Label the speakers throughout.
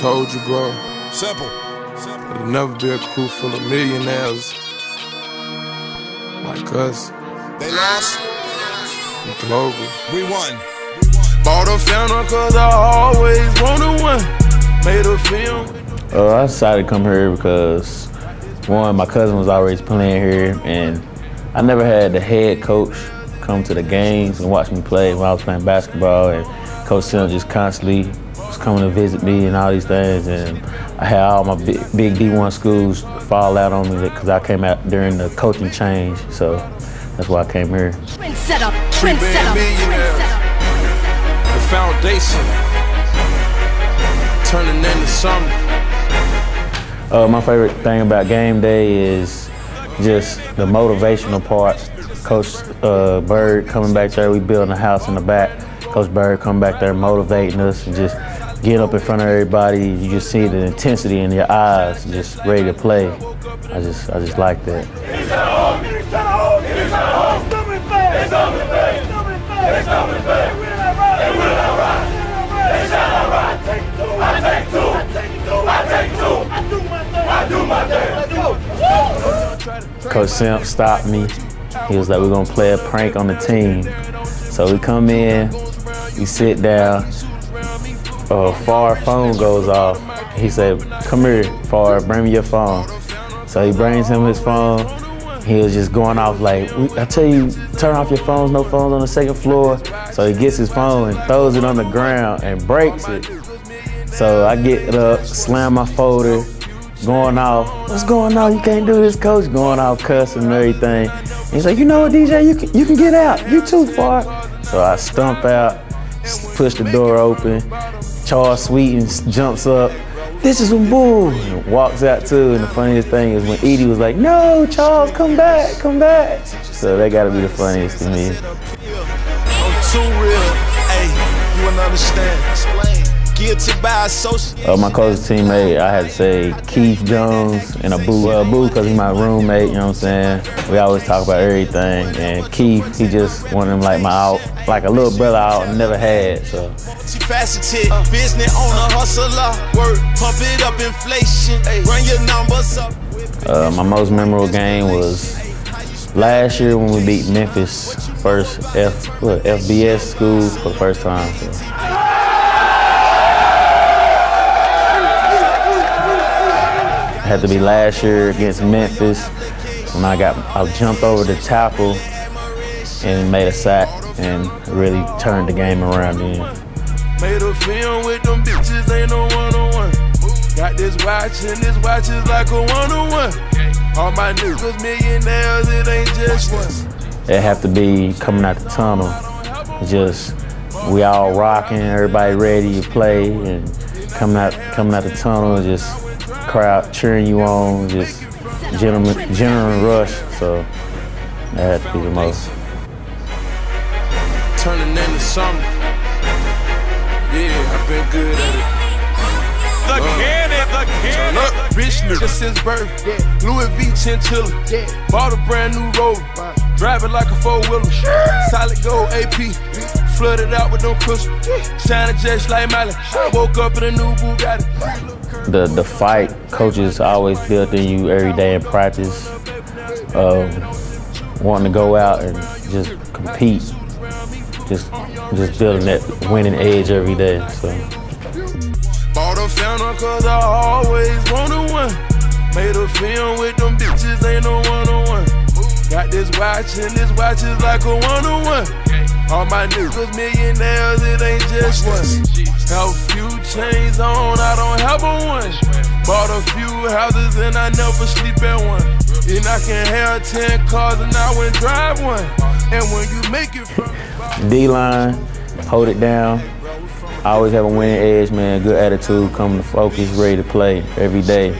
Speaker 1: told you, bro.
Speaker 2: Simple. Simple.
Speaker 1: It'll never be a crew full of millionaires like us.
Speaker 2: They lost.
Speaker 1: We global.
Speaker 2: We won.
Speaker 1: Bought a fountain cause I always wanted one. Made a film.
Speaker 3: Uh, I decided to come here because one, my cousin was always playing here, and I never had the head coach come to the games and watch me play when I was playing basketball. And Coach Sim just constantly was coming to visit me and all these things. And I had all my big, big D1 schools fall out on me because I came out during the coaching change. So that's why I came here.
Speaker 4: Trendsetter,
Speaker 1: Three band
Speaker 4: trendsetter,
Speaker 1: millionaires.
Speaker 4: trendsetter.
Speaker 1: The foundation. Turning into something.
Speaker 3: Uh, my favorite thing about game day is just the motivational part. Coach uh, Bird coming back there, we building a house in the back. Coach Bird coming back there motivating us and just getting up in front of everybody. You just see the intensity in your eyes, just ready to play. I just, I just like that. Coach Simp stopped me. He was like, we're gonna play a prank on the team. So we come in, we sit down, uh, Far phone goes off. He said, come here, Far, bring me your phone. So he brings him his phone. He was just going off like, I tell you, turn off your phones, no phones on the second floor. So he gets his phone and throws it on the ground and breaks it. So I get up, slam my folder, going off. What's going on? You can't do this, coach. Going off, cussing and everything. He's like, you know what, DJ? You can, you can get out. You too far. So I stump out, push the door open. Charles Sweeten jumps up. This is bull. And walks out too. And the funniest thing is when Edie was like, no, Charles, come back, come back. So that got to be the funniest to me.
Speaker 2: Guilty by association.
Speaker 3: Uh, my closest teammate, I had to say Keith Jones and Abu. Well, Abu, because he's my roommate, you know what I'm saying? We always talk about everything. And Keith, he just one of them like my out, like a little brother I never had. So
Speaker 2: Multifaceted, business owner, hustler, work, pump it up, inflation, run your numbers up.
Speaker 3: uh, my most memorable game was last year when we beat Memphis first F, what, FBS school for the first time. So. Had to be last year against Memphis when I got I jumped over the tackle and made a sack and really turned the game around then.
Speaker 1: Made a film with them bitches, ain't no one on one. Got this watch and this watch is like a one on one. All my niggas millionaires, it ain't just one.
Speaker 3: It have to be coming out the tunnel. Just we all rocking, everybody ready to play, and coming out coming out the tunnel, just crowd cheering you on, just gentleman general rush. So that had to be the most.
Speaker 1: Turning into something. Yeah, I've been good at it.
Speaker 2: The uh, cannon, the
Speaker 1: Turn up, rich nigga since birth. Louis V chinchilla. Bought a brand new rover. Drive it like a four wheeler. Solid gold AP. Flooded out with no cushion. Shining just like Miley. I woke up in a new Bugatti.
Speaker 3: The the fight coaches always built in you every day in practice. Um, wanting to go out and just compete, just just building that winning edge every day. So.
Speaker 1: Bought a fountain cause I always wanted one. Made a film with them bitches, ain't no one on one. Got this watch and this watch is like a one on one. All my niggas millionaires, it ain't just one. Have few chains on, I don't have a one. Bought a few houses and I never sleep at one. And I can have ten cars and I wouldn't drive one. And when you make it from
Speaker 3: D line, hold it down. I always have a winning edge, man. Good attitude, coming to focus, ready to play every day.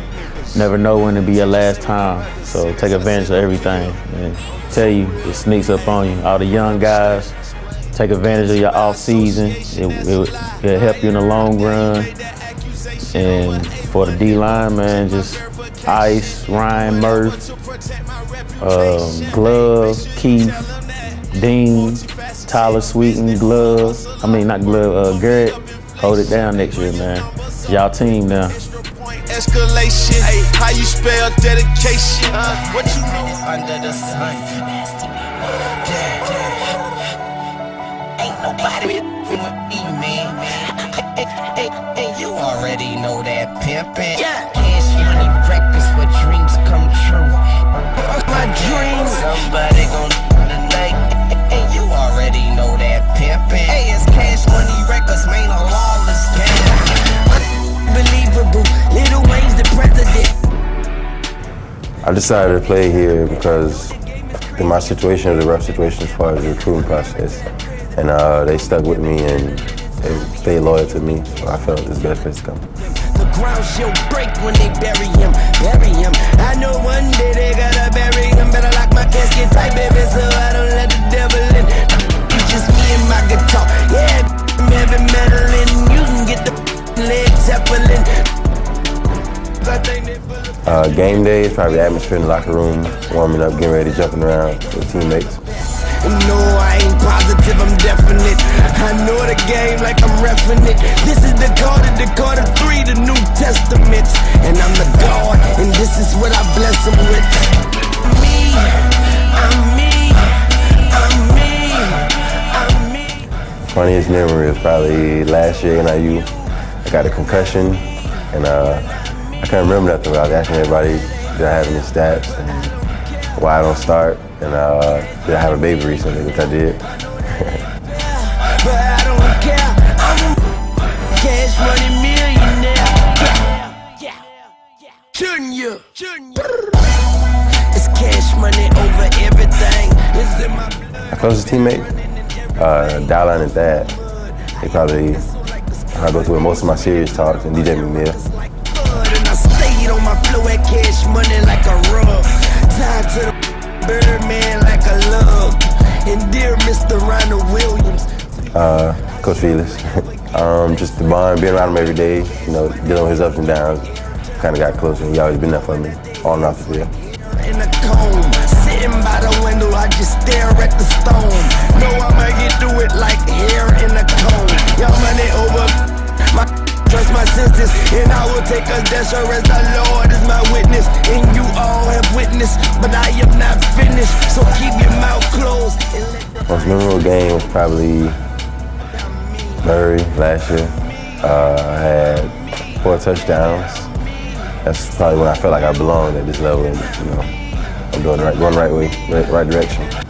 Speaker 3: Never know when to be your last time, so take advantage of everything. And tell you, it sneaks up on you. All the young guys, take advantage of your off season. It, it, it'll help you in the long run. And for the D line, man, just Ice, Ryan Murph, um, Glove, Keith, Dean, Tyler Sweeten, Glove. I mean, not Glove, uh, Garrett. Hold it down next year, man. Y'all team now.
Speaker 5: Escalation, how you spell dedication? what you know
Speaker 6: under the sun. Nobody with me, man. Hey, hey, hey, you already know that pimpin'. Yeah. Cash money breakfast where dreams come true. My dreams. Somebody gon' tonight. Hey, you already know that pimpin'. Hey, it's cash money records, man, a lawless game. Unbelievable. Lil Wayne's the president.
Speaker 7: I decided to play here because in my situation was a rough situation as far as the recruiting process. And uh, they stuck with me and they stayed loyal to me. So I felt this is best place to come.
Speaker 6: The ground she'll break when they bury him, bury him. I know one day they gotta bury him. Better lock my casket tight, baby, so I don't let the devil in. It's just me and my guitar. Yeah, I'm heavy metal, and you can get the Led Zeppelin. I think they full of
Speaker 7: Uh, game day is probably the atmosphere in the locker room, warming up, getting ready, jumping around with teammates.
Speaker 6: No, I ain't positive, I'm definite. I know the game like I'm reffing it. This is the the Carter 3, the New Testament. And I'm the God, and this is what I bless him with. Me, I'm me, I'm me, I'm me.
Speaker 7: Funniest memory is probably last year in IU. I got a concussion, and uh, I can't remember nothing. But I was asking everybody, did I have any stats, and why I don't start, and uh, I have a baby recently, which I did.
Speaker 6: My.
Speaker 7: Closest teammate, uh, Dallin and Thad, they probably, I go through most of my serious talks, and DJ McNeil. Uh, Coach Felix. um, just the bond, being around him every day, you know, dealing with his ups and downs, kind of got closer. He always been there for me, on and off the field.
Speaker 6: In a comb, sitting by the window, I just stare at the stone. Know I might get through it like hair in a comb. Y'all money over my trust my senses, and I will take sure as the Lord is my witness, and you all have witnessed, but I am not finished. So keep your mouth closed and let the
Speaker 7: Most memorable game was probably Murray last year. Uh, I had four touchdowns. That's probably when I felt like I belonged at this level, and you know, I'm doing the right, going the right way, right, right direction.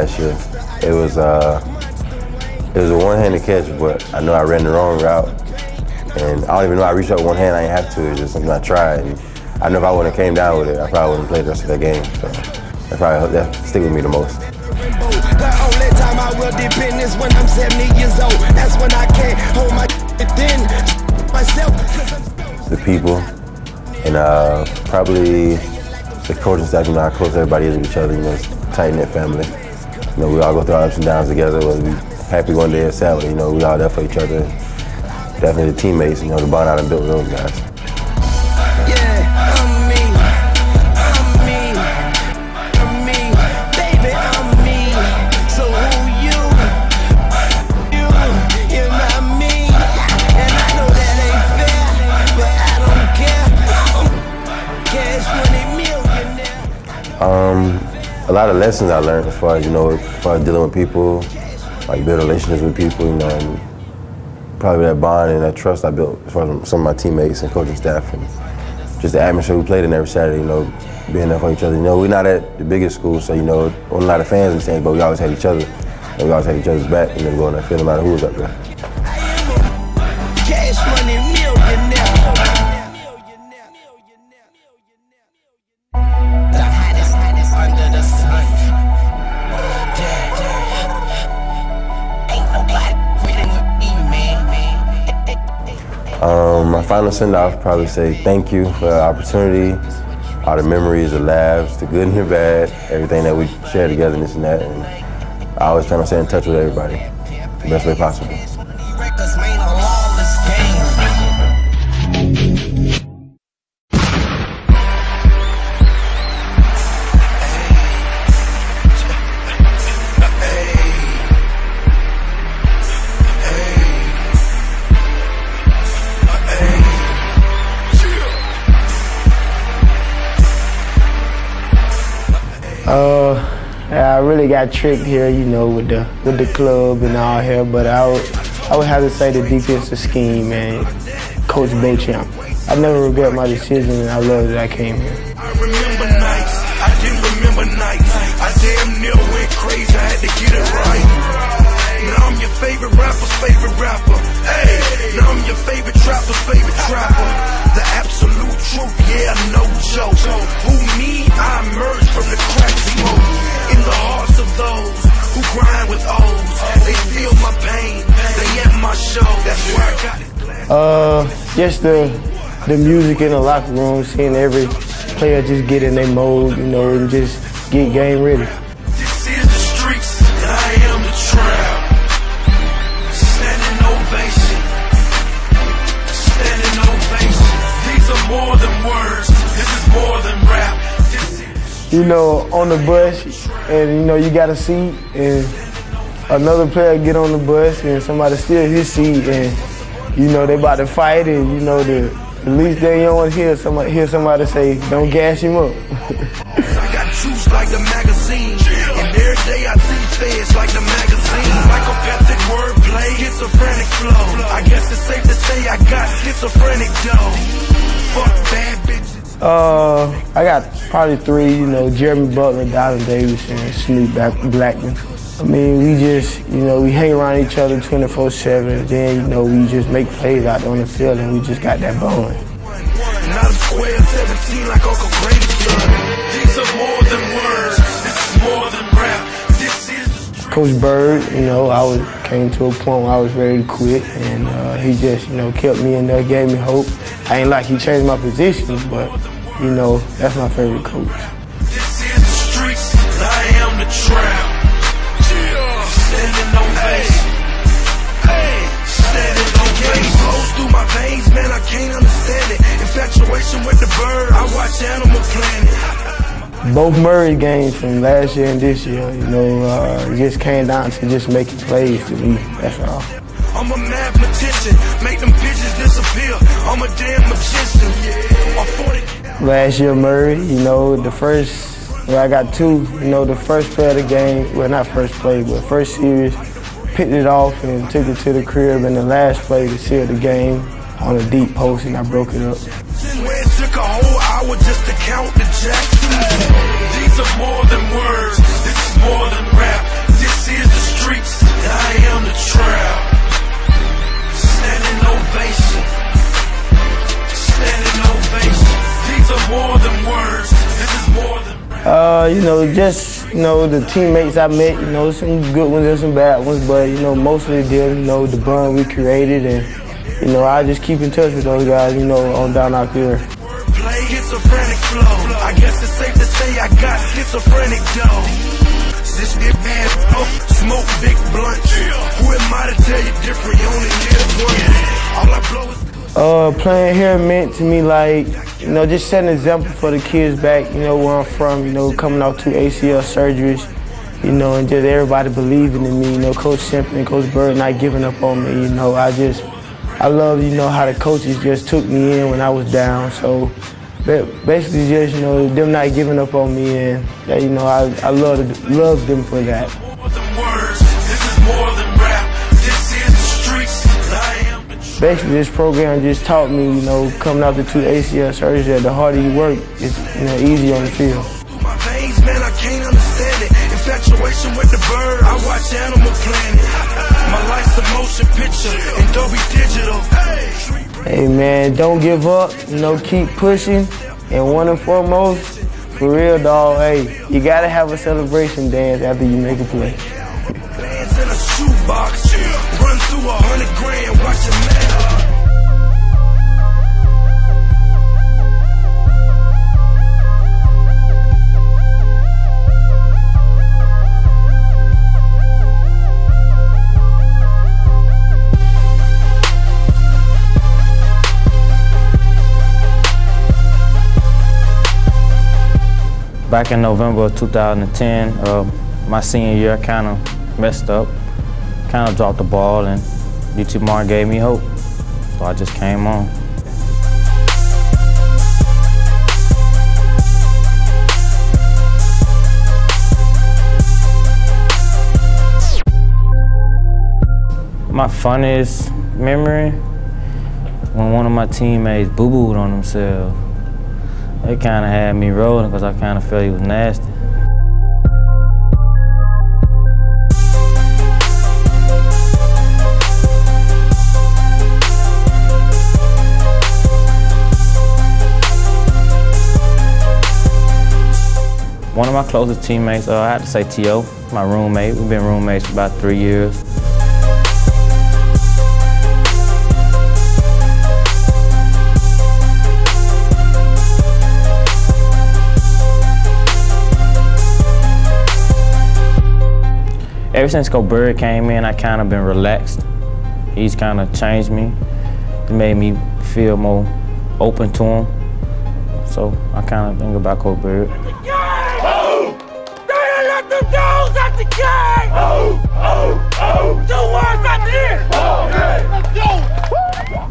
Speaker 6: Last year.
Speaker 7: It was uh, it was a one-handed catch, but I know I ran the wrong route, and I don't even know I reached out with one hand. I didn't have to. It's just something I tried. And I know if I wouldn't have came down with it, I probably wouldn't played the rest of that game. So that probably hope that stick with me the most.
Speaker 6: The only time I will depend is when I'm 70 years old. That's when I can't hold my within myself.
Speaker 7: The people, and uh, probably the coaching staff. You know how close everybody is with each other. You know, tight knit family. You know, we all go through our ups and downs together. Whether we happy one day or sad, you know, we all there for each other. Definitely the teammates. You know, the bond I done built with those guys. A lot of lessons I learned as far as you know, as far as dealing with people, like building relationships with people, you know, and probably that bond and that trust I built as far as some of my teammates and coaching staff, and just the atmosphere we played in every Saturday. You know, being there for each other. You know, we're not at the biggest school, so you know, a lot of fans in the but we always had each other, and we always had each other's back, and then going there, no matter who was up there. Send off, probably say thank you for the opportunity, all the memories, the laughs, the good and the bad, everything that we share together, and this and that. And I always try to stay in touch with everybody the best way possible.
Speaker 8: Really got tricked here, you know, with the with the club and all here. But I would, I would have to say the defensive scheme, and Coach Beauchamp. I never regret my decision, and I love that I came here.
Speaker 6: I remember nights, I didn't remember nights. I damn near went crazy, I had to get it right. Now I'm your favorite rapper's favorite rapper. Hey, now I'm your favorite trapper's favorite trapper. The absolute truth, yeah, no joke. Who me? I emerged from the crack smoke. In the hearts of those who grind with O's. They feel my pain, they at my show. That's where I got it.
Speaker 8: Uh, just the the music in the locker room, seeing every player just get in their mode, you know, and just get game ready. You know, on the bus, and you know, you got a seat, and another player get on the bus, and somebody steal his seat, and you know they about to fight, and you know the, the least thing you don't want to hear somebody hear somebody say, "Don't gas him up."
Speaker 6: Like the magazine. And every day I see feds like the magazine. Psychopathic wordplay, schizophrenic flow. I guess it's safe to say I got schizophrenic dough. Fuck.
Speaker 8: Uh, I got probably three, you know, Jeremy Butler, Donald Davis, and Snoop Blackman. I mean, we just, you know, we hang around each other 24-7. Then, you know, we just make plays out there on the field, and we just got that bond.
Speaker 6: Not a square 17 like Uncle Grady's son. These are more than words. This is more than rap. This is the street.
Speaker 8: Coach Bird, you know, I was came to a point where I was ready to quit, and uh, he just, you know, kept me in there, gave me hope. I ain't like he changed my position, but you know, that's my favorite coach.
Speaker 6: This is the streets, I am the trap. Standing ovation. Hey, standing ovation. Flows through my veins, man, I can't understand it. Infatuation with the bird, I watch Animal Planet.
Speaker 8: Both Murray games from last year and this year, you know, uh, just came down to just making plays to me. That's all.
Speaker 6: I'm a mathematician, make them bitches disappear. I'm a damn magician. I'm 40.
Speaker 8: Last year, Murray, you know, the first, well, I got two, you know, the first play of the game, well, not first play, but first series, picked it off and took it to the crib, and the last play to seal the game on a deep post, and I broke it up.
Speaker 6: Where it took a whole hour just to count the Jacksons. These are more than words. This is more than rap. This is the streets. And I am the trap. Standing ovation. Standing ovation.
Speaker 8: Uh, you know, just, you know, the teammates I met, you know, some good ones and some bad ones, but, you know, mostly them, you know, the bond we created, and, you know, I just keep in touch with those guys, you know, on down our career.
Speaker 6: Wordplay, schizophrenic flow. I guess it's safe to say I got schizophrenic dough. This big man, oh, smoke big. Who am I to tell you different? You only live once. All I blow is
Speaker 8: Uh, playing here meant to me like, you know, just setting an example for the kids back, you know, where I'm from, you know, coming off two ACL surgeries, you know, and just everybody believing in me, you know, Coach Simpson and Coach Bird not giving up on me, you know, I just, I love, you know, how the coaches just took me in when I was down, so basically just, you know, them not giving up on me and, you know, I, I love, love them for that. Basically, this program just taught me, you know, coming out the two ACL surgeries, that the harder you work, it's you know, easier on the field.
Speaker 6: My veins, man, I can't understand it. Infatuation with the bird. I watch Animal Planet. My life's a motion picture Dolby Digital. Hey.
Speaker 8: Man, don't give up, you know, keep pushing. And one and foremost, for real dog, hey, you gotta have a celebration dance after you make a play.
Speaker 6: Bands in a shoebox. Run through a hundred grand, watch it
Speaker 3: Back in November of 2010, uh, my senior year, I kind of messed up, kind of dropped the ball, and UT Martin gave me hope. So I just came on. My funniest memory when one of my teammates boo-booed on himself. It kind of had me rolling because I kind of felt he was nasty. One of my closest teammates, uh, I had to say T.O., my roommate. We've been roommates for about three years. Ever since Gobert came in, I kind of been relaxed. He's kind of changed me. It made me feel more open to him. So I kind of think about Gobert.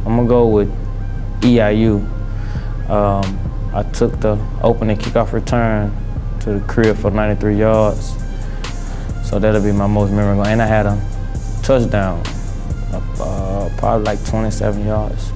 Speaker 3: I'm gonna go with EIU. Um, I took the opening kickoff return to the crib for 93 yards. So that'll be my most memorable. And I had a touchdown, uh, probably like 27 yards.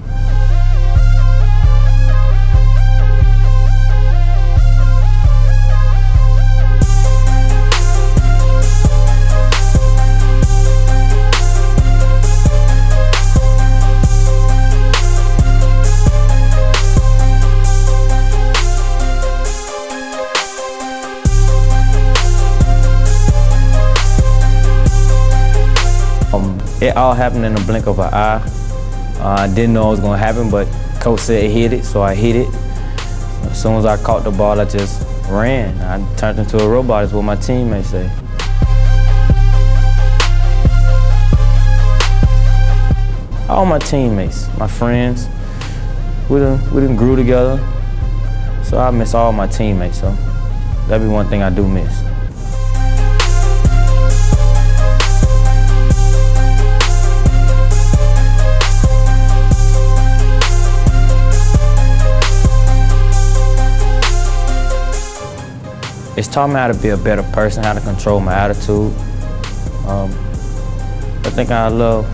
Speaker 3: It all happened in the blink of an eye. Uh, I didn't know it was gonna happen, but coach said hit it, so I hit it. As soon as I caught the ball, I just ran. I turned into a robot, is what my teammates say. All my teammates, my friends, we done, we done grew together. So I miss all my teammates, so that'd be one thing I do miss. It's taught me how to be a better person, how to control my attitude. Um, I think I love,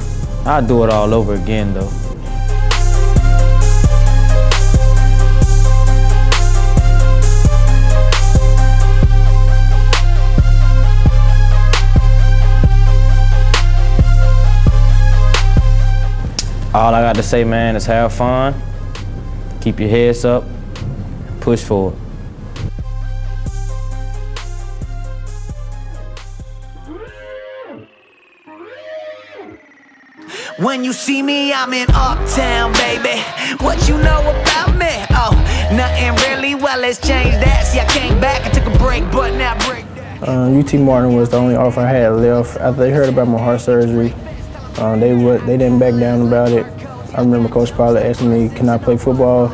Speaker 3: I'll do it all over again though. All I got to say, man, is have fun, keep your heads up, push forward.
Speaker 9: When you see me, I'm in Uptown, baby. What you know about me? Oh, nothing really. Well, let's change that. See, I came back, I took a break, but now break.
Speaker 10: Uh, UT Martin was the only offer I had left. After they heard about my heart surgery, uh, they would they didn't back down about it. I remember Coach Pollard asking me, "Can I play football?"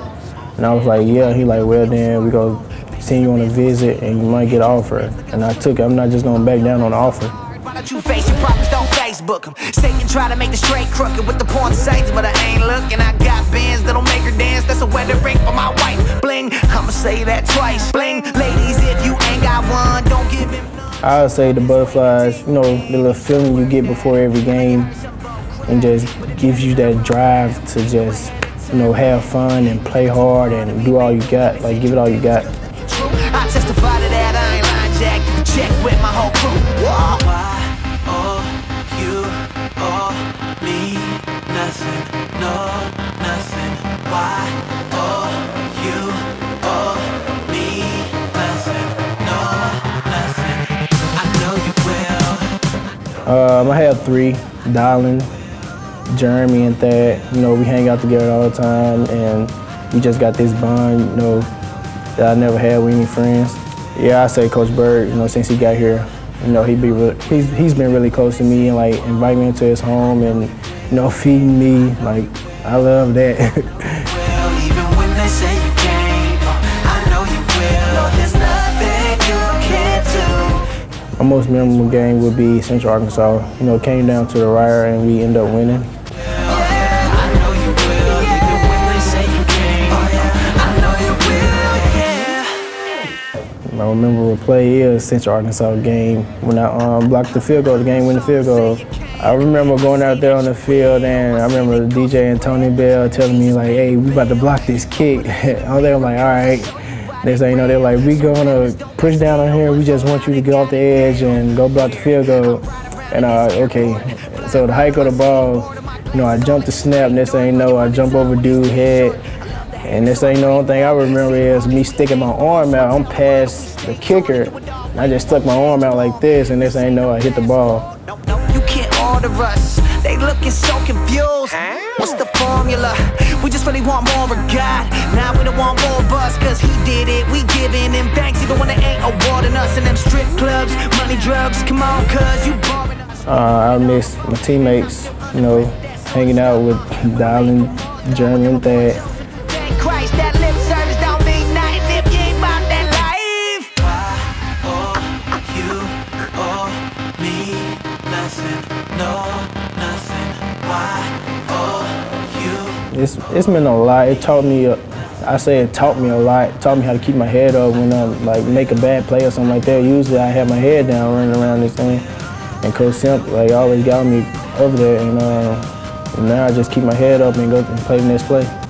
Speaker 10: And I was like, "Yeah." He like, "Well, then we go send you on a visit, and you might get an offer." And I took it. I'm not just gonna back down on the offer.
Speaker 9: Why don't you face your problems, don't Facebook them. Say you try to make the straight crooked with the porn sites, but I ain't looking. I got bands that'll make her dance. That's a wedding ring for my wife. Bling, I'ma say that twice. Bling, ladies, if you ain't got one, don't give him.
Speaker 10: I would say the butterflies, you know, the little feeling you get before every game, and just gives you that drive to just, you know, have fun and play hard and do all you got. Like, give it all you got.
Speaker 9: I testify to that. I ain't lying, Jack. You can check with my whole crew.
Speaker 10: Um, I have three, Dylan, Jeremy, and Thad. You know, we hang out together all the time, and we just got this bond, you know, that I never had with any friends. Yeah, I say Coach Bird, you know, since he got here, you know, he'd be re- he's, he's been really close to me and, like, invite me into his home and, you know, feeding me. Like, I love that. My most memorable game would be Central Arkansas. You know, it came down to the wire and we ended up winning. My memorable play is Central Arkansas game when I um, blocked the field goal, the game winning field goal. I remember going out there on the field and I remember DJ and Tony Bell telling me like, hey, we about to block this kick. I was there, I'm like, all right. They say, you know, they're like, we gonna push down on here. We just want you to get off the edge and go block the field goal. And uh, okay, so the hike of the ball, you know, I jumped the snap. Next thing you know, I jump over dude head. And this ain't no, the only thing I remember is me sticking my arm out. I'm past the kicker. I just stuck my arm out like this, and this ain't know I hit the ball.
Speaker 11: No, no, you can't order us. They looking so confused. What's the formula? We just really want more of God. Now we don't want more of us, cause he did it. We giving him thanks, even when they ain't awarding us. And them strip clubs, money, drugs, come on, cuz you boring us.
Speaker 10: Uh, I miss my teammates, you know, hanging out with Dylan, Jeremy, and Thad. It's it's been a lot. It taught me, uh, I say it taught me a lot. It taught me how to keep my head up when I like make a bad play or something like that. Usually I have my head down running around this thing, and Coach Simp like always got me over there, and uh, now I just keep my head up and go and play the next play.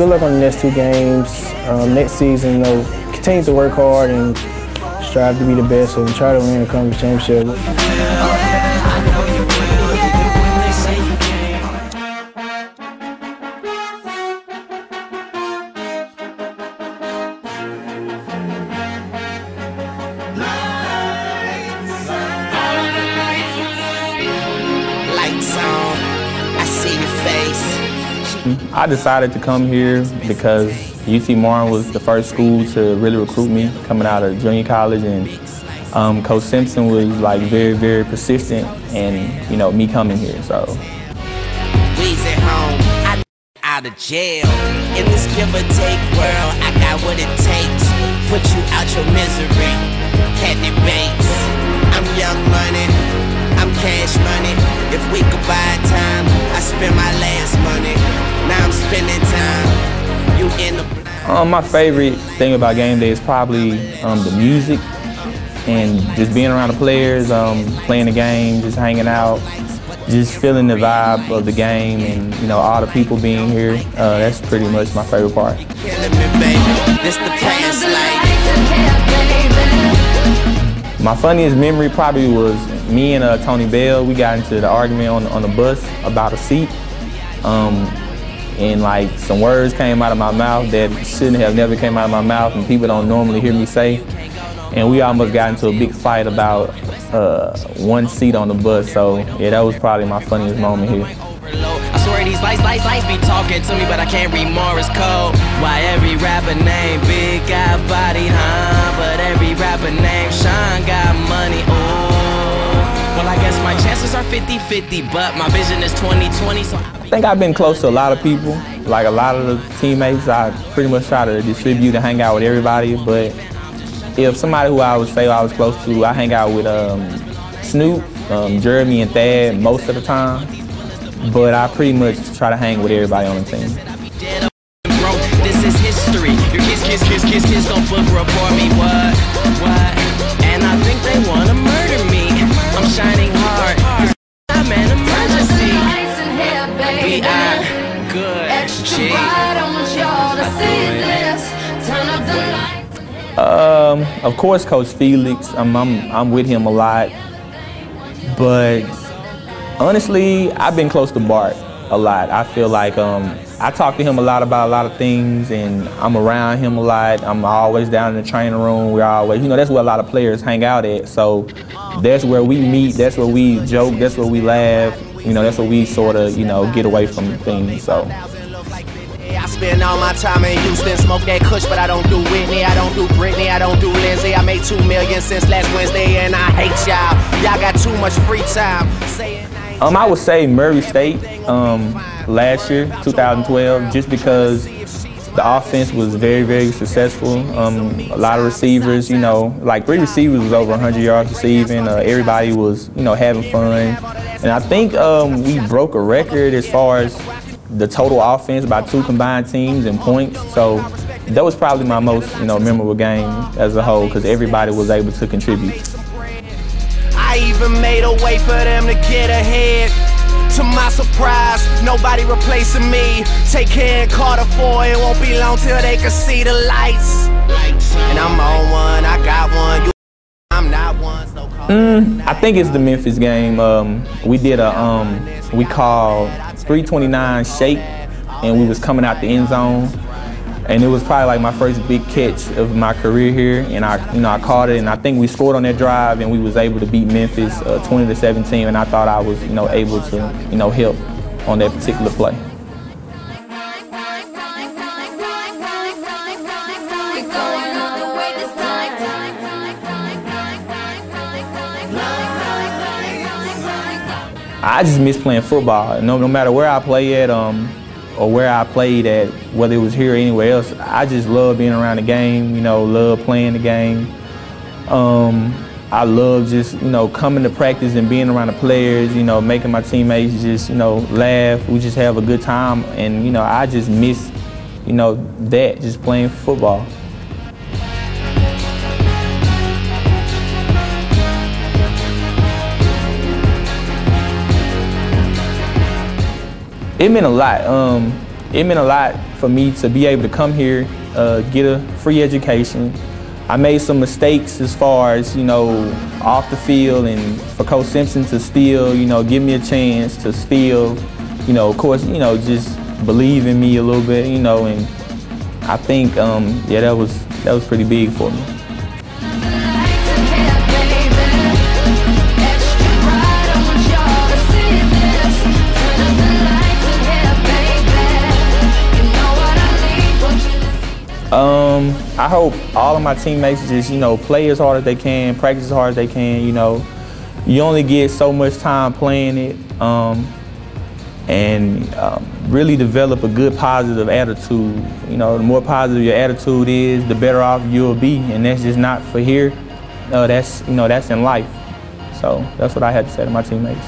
Speaker 10: Good luck on the next two games. Um, next season, you know, continue to work hard and strive to be the best and try to win a conference championship.
Speaker 12: I
Speaker 13: decided to come here because UT Martin was the first school to really recruit me coming out of junior college, and um, Coach Simpson was like very, very persistent, and you know me coming here. So
Speaker 11: We's at home, I out of jail. In this give or take world, I got what it takes. Put you out your misery. Candy Banks. I'm young money. Cash money. If we could buy time, I spend my last money. Now I'm spending time. You in the
Speaker 13: um, my favorite thing about game day is probably um, the music and just being around the players, um, playing the game, just hanging out, just feeling the vibe of the game, and you know all the people being here. Uh, that's pretty much my favorite part.
Speaker 11: killing me, baby. This the past life.
Speaker 13: My funniest memory probably was me and uh, Tony Bell. We got into the argument on, on the bus about a seat. Um, and like some words came out of my mouth that shouldn't have never came out of my mouth and people don't normally hear me say. And we almost got into a big fight about uh, one seat on the bus. So yeah, that was probably my funniest moment here.
Speaker 11: I swear these lights, lights, lights be talking to me, but I can't read Morse code. Why every rapper name Big got body, huh? But every rapper name Sean got money, oh. I my chances are 50-50, but my vision is 2020, so I
Speaker 13: I think I've been close to a lot of people. Like a lot of the teammates, I pretty much try to distribute and hang out with everybody. But if somebody who I would say I was close to, I hang out with um, Snoop, um, Jeremy, and Thad most of the time. But I pretty much try to hang with everybody on the team. Of course, Coach Felix. I'm, I'm I'm with him a lot, but honestly, I've been close to Bart a lot. I feel like um, I talk to him a lot about a lot of things, and I'm around him a lot. I'm always down in the training room. We're always, you know, that's where a lot of players hang out at. So that's where we meet. That's where we joke. That's where we laugh. You know, that's where we sort of, you know, get away from things. So.
Speaker 11: Spend all my time in Houston. Smoke that kush, but I don't do Whitney. I don't do Britney. I don't do Lindsay. I made two million since last Wednesday, and I hate y'all. Y'all got too much free time.
Speaker 13: Um, I would say Murray State um, last year, 2012, just because the offense was very, very successful. Um, a lot of receivers, you know, like three receivers was over 100 yards receiving. Uh, everybody was, you know, having fun. And I think um, we broke a record as far as the total offense by two combined teams and points. So that was probably my most, you know, memorable game as a whole because everybody was able to contribute.
Speaker 11: I even made a way for them to get ahead. To my surprise, nobody replacing me. Take care of Carter 4, it won't be long till they can see the lights. And I'm on one, I got one. You, I'm not one, so call
Speaker 13: Mm, I think it's the Memphis game. Um, we did a um, we called 329 shake, and we was coming out the end zone, and it was probably like my first big catch of my career here, and I you know I caught it, and I think we scored on that drive, and we was able to beat Memphis uh, 20 to 17, and I thought I was you know able to you know help on that particular play. I just miss playing football. No, no matter where I play at, um, or where I played at, whether it was here or anywhere else, I just love being around the game. You know, love playing the game. Um, I love just you know coming to practice and being around the players. You know, making my teammates just you know laugh. We just have a good time, and you know I just miss you know that just playing football. It meant a lot. Um, it meant a lot for me to be able to come here, uh, get a free education. I made some mistakes as far as, you know, off the field and for Coach Simpson to still, you know, give me a chance to still, you know, of course, you know, just believe in me a little bit, you know, and I think, um, yeah, that was, that was pretty big for me. I hope all of my teammates just, you know, play as hard as they can, practice as hard as they can, you know. You only get so much time playing it, um, and um, really develop a good positive attitude. You know, the more positive your attitude is, the better off you'll be, and that's just not for here. Uh, that's, you know, that's in life. So that's what I had to say to my teammates.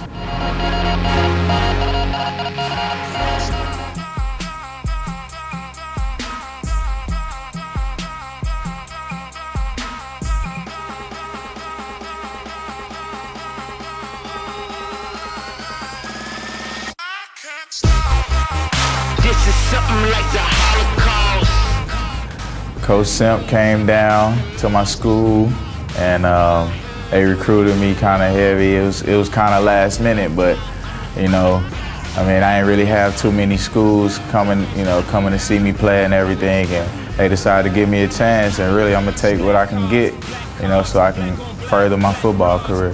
Speaker 14: Coach Simp came down to my school and um, they recruited me kind of heavy. It was it was kind of last minute, but you know, I mean, I didn't really have too many schools coming, you know, coming to see me play and everything, and they decided to give me a chance. And really, I'm gonna take what I can get, you know, so I can further my football career.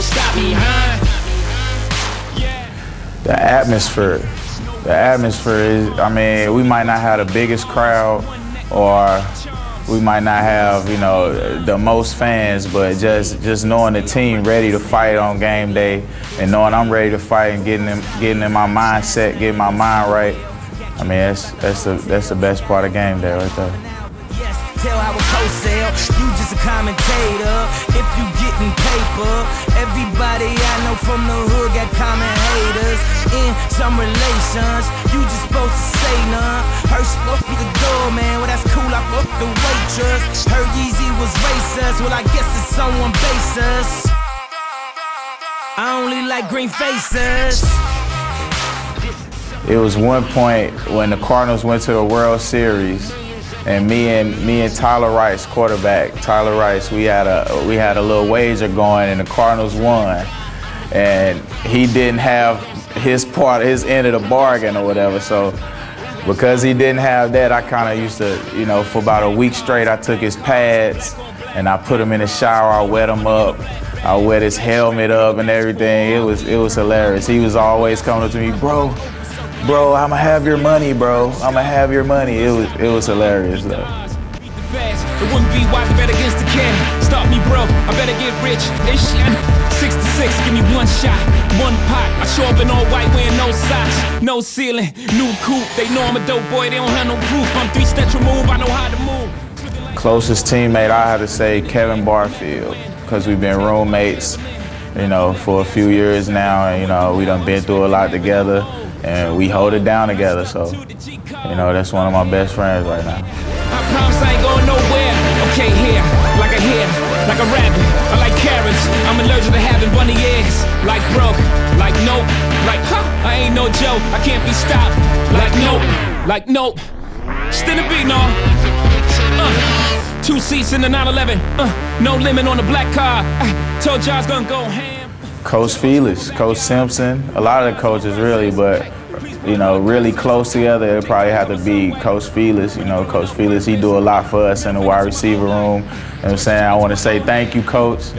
Speaker 6: Gon' stop me, huh?
Speaker 14: The atmosphere, the atmosphere is. I mean, we might not have the biggest crowd, or we might not have, you know, the most fans, but just just knowing the team ready to fight on game day, and knowing I'm ready to fight and getting in, getting in my mindset, getting my mind right. I mean, that's that's the that's the best part of game day right there.
Speaker 15: Tell how co-sell, you just a commentator. If you getting paper, everybody I know from the hood got common haters. In some relations, you just supposed to say none. She up the door, man. Well, that's cool. I fuck the waitress. Heard Yeezy was racist. Well, I guess it's someone basis. I only like green faces.
Speaker 14: It was one point when the Cardinals went to the World Series, and me and me and Tyler Rice, quarterback Tyler Rice, we had a we had a little wager going, and the Cardinals won, and he didn't have his part, his end of the bargain or whatever. So because he didn't have that, I kind of used to, you know, for about a week straight, I took his pads and I put him in the shower. I wet him up. I wet his helmet up and everything. It was it was hilarious. He was always coming up to me, bro, bro, I'ma have your money, bro. I'ma have your money. It was it was hilarious though.
Speaker 15: It wouldn't be wise to bet against the can. Stop me, bro. I better get rich. Shit. Six to six, give me one shot, one pot. I show up in all white, wearing no socks, no ceiling, new coupe. They know I'm a dope boy, they don't have no proof. I'm three steps removed, I know how to move.
Speaker 14: Closest teammate, I have to say Kevin Barfield, because we've been roommates, you know, for a few years now, and you know, we done been through a lot together, and we hold it down together. So, you know, that's one of my best friends right now.
Speaker 15: I promise I ain't going nowhere. Okay, here, like a hair, like a rabbit. I like carrots. I'm allergic to having bunny ears. Like broke, like nope, like huh. I ain't no joke. I can't be stopped. Like nope, like nope. Still a beat, no. Uh, two seats in the 911. Uh, no limit on the black car. Uh, told you I was gonna go ham.
Speaker 14: Coach Felix, Coach Simpson, a lot of the coaches really, but you know, really close together, it probably have to be Coach Felix. You know, Coach Felix, he do a lot for us in the wide receiver room. You know what I'm saying? I want to say thank you, Coach.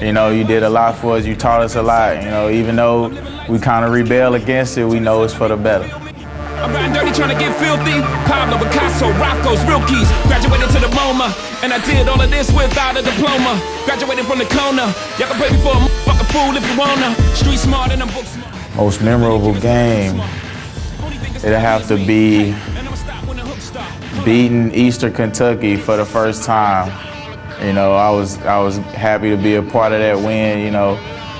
Speaker 14: You know, you did a lot for us. You taught us a lot. You know, even though we kind of rebel against it, we know it's for the better.
Speaker 15: I'm riding dirty trying to get filthy. Pablo Picasso, Rocco's, real keys. Graduated to the MoMA, and I did all of this without a diploma. Graduated from the corner. Y'all can pay me for a fool if you wanna. Street smart and I'm book smart.
Speaker 14: Most memorable game, it'll have to be beating Eastern Kentucky for the first time. You know, I was I was happy to be a part of that win. You know,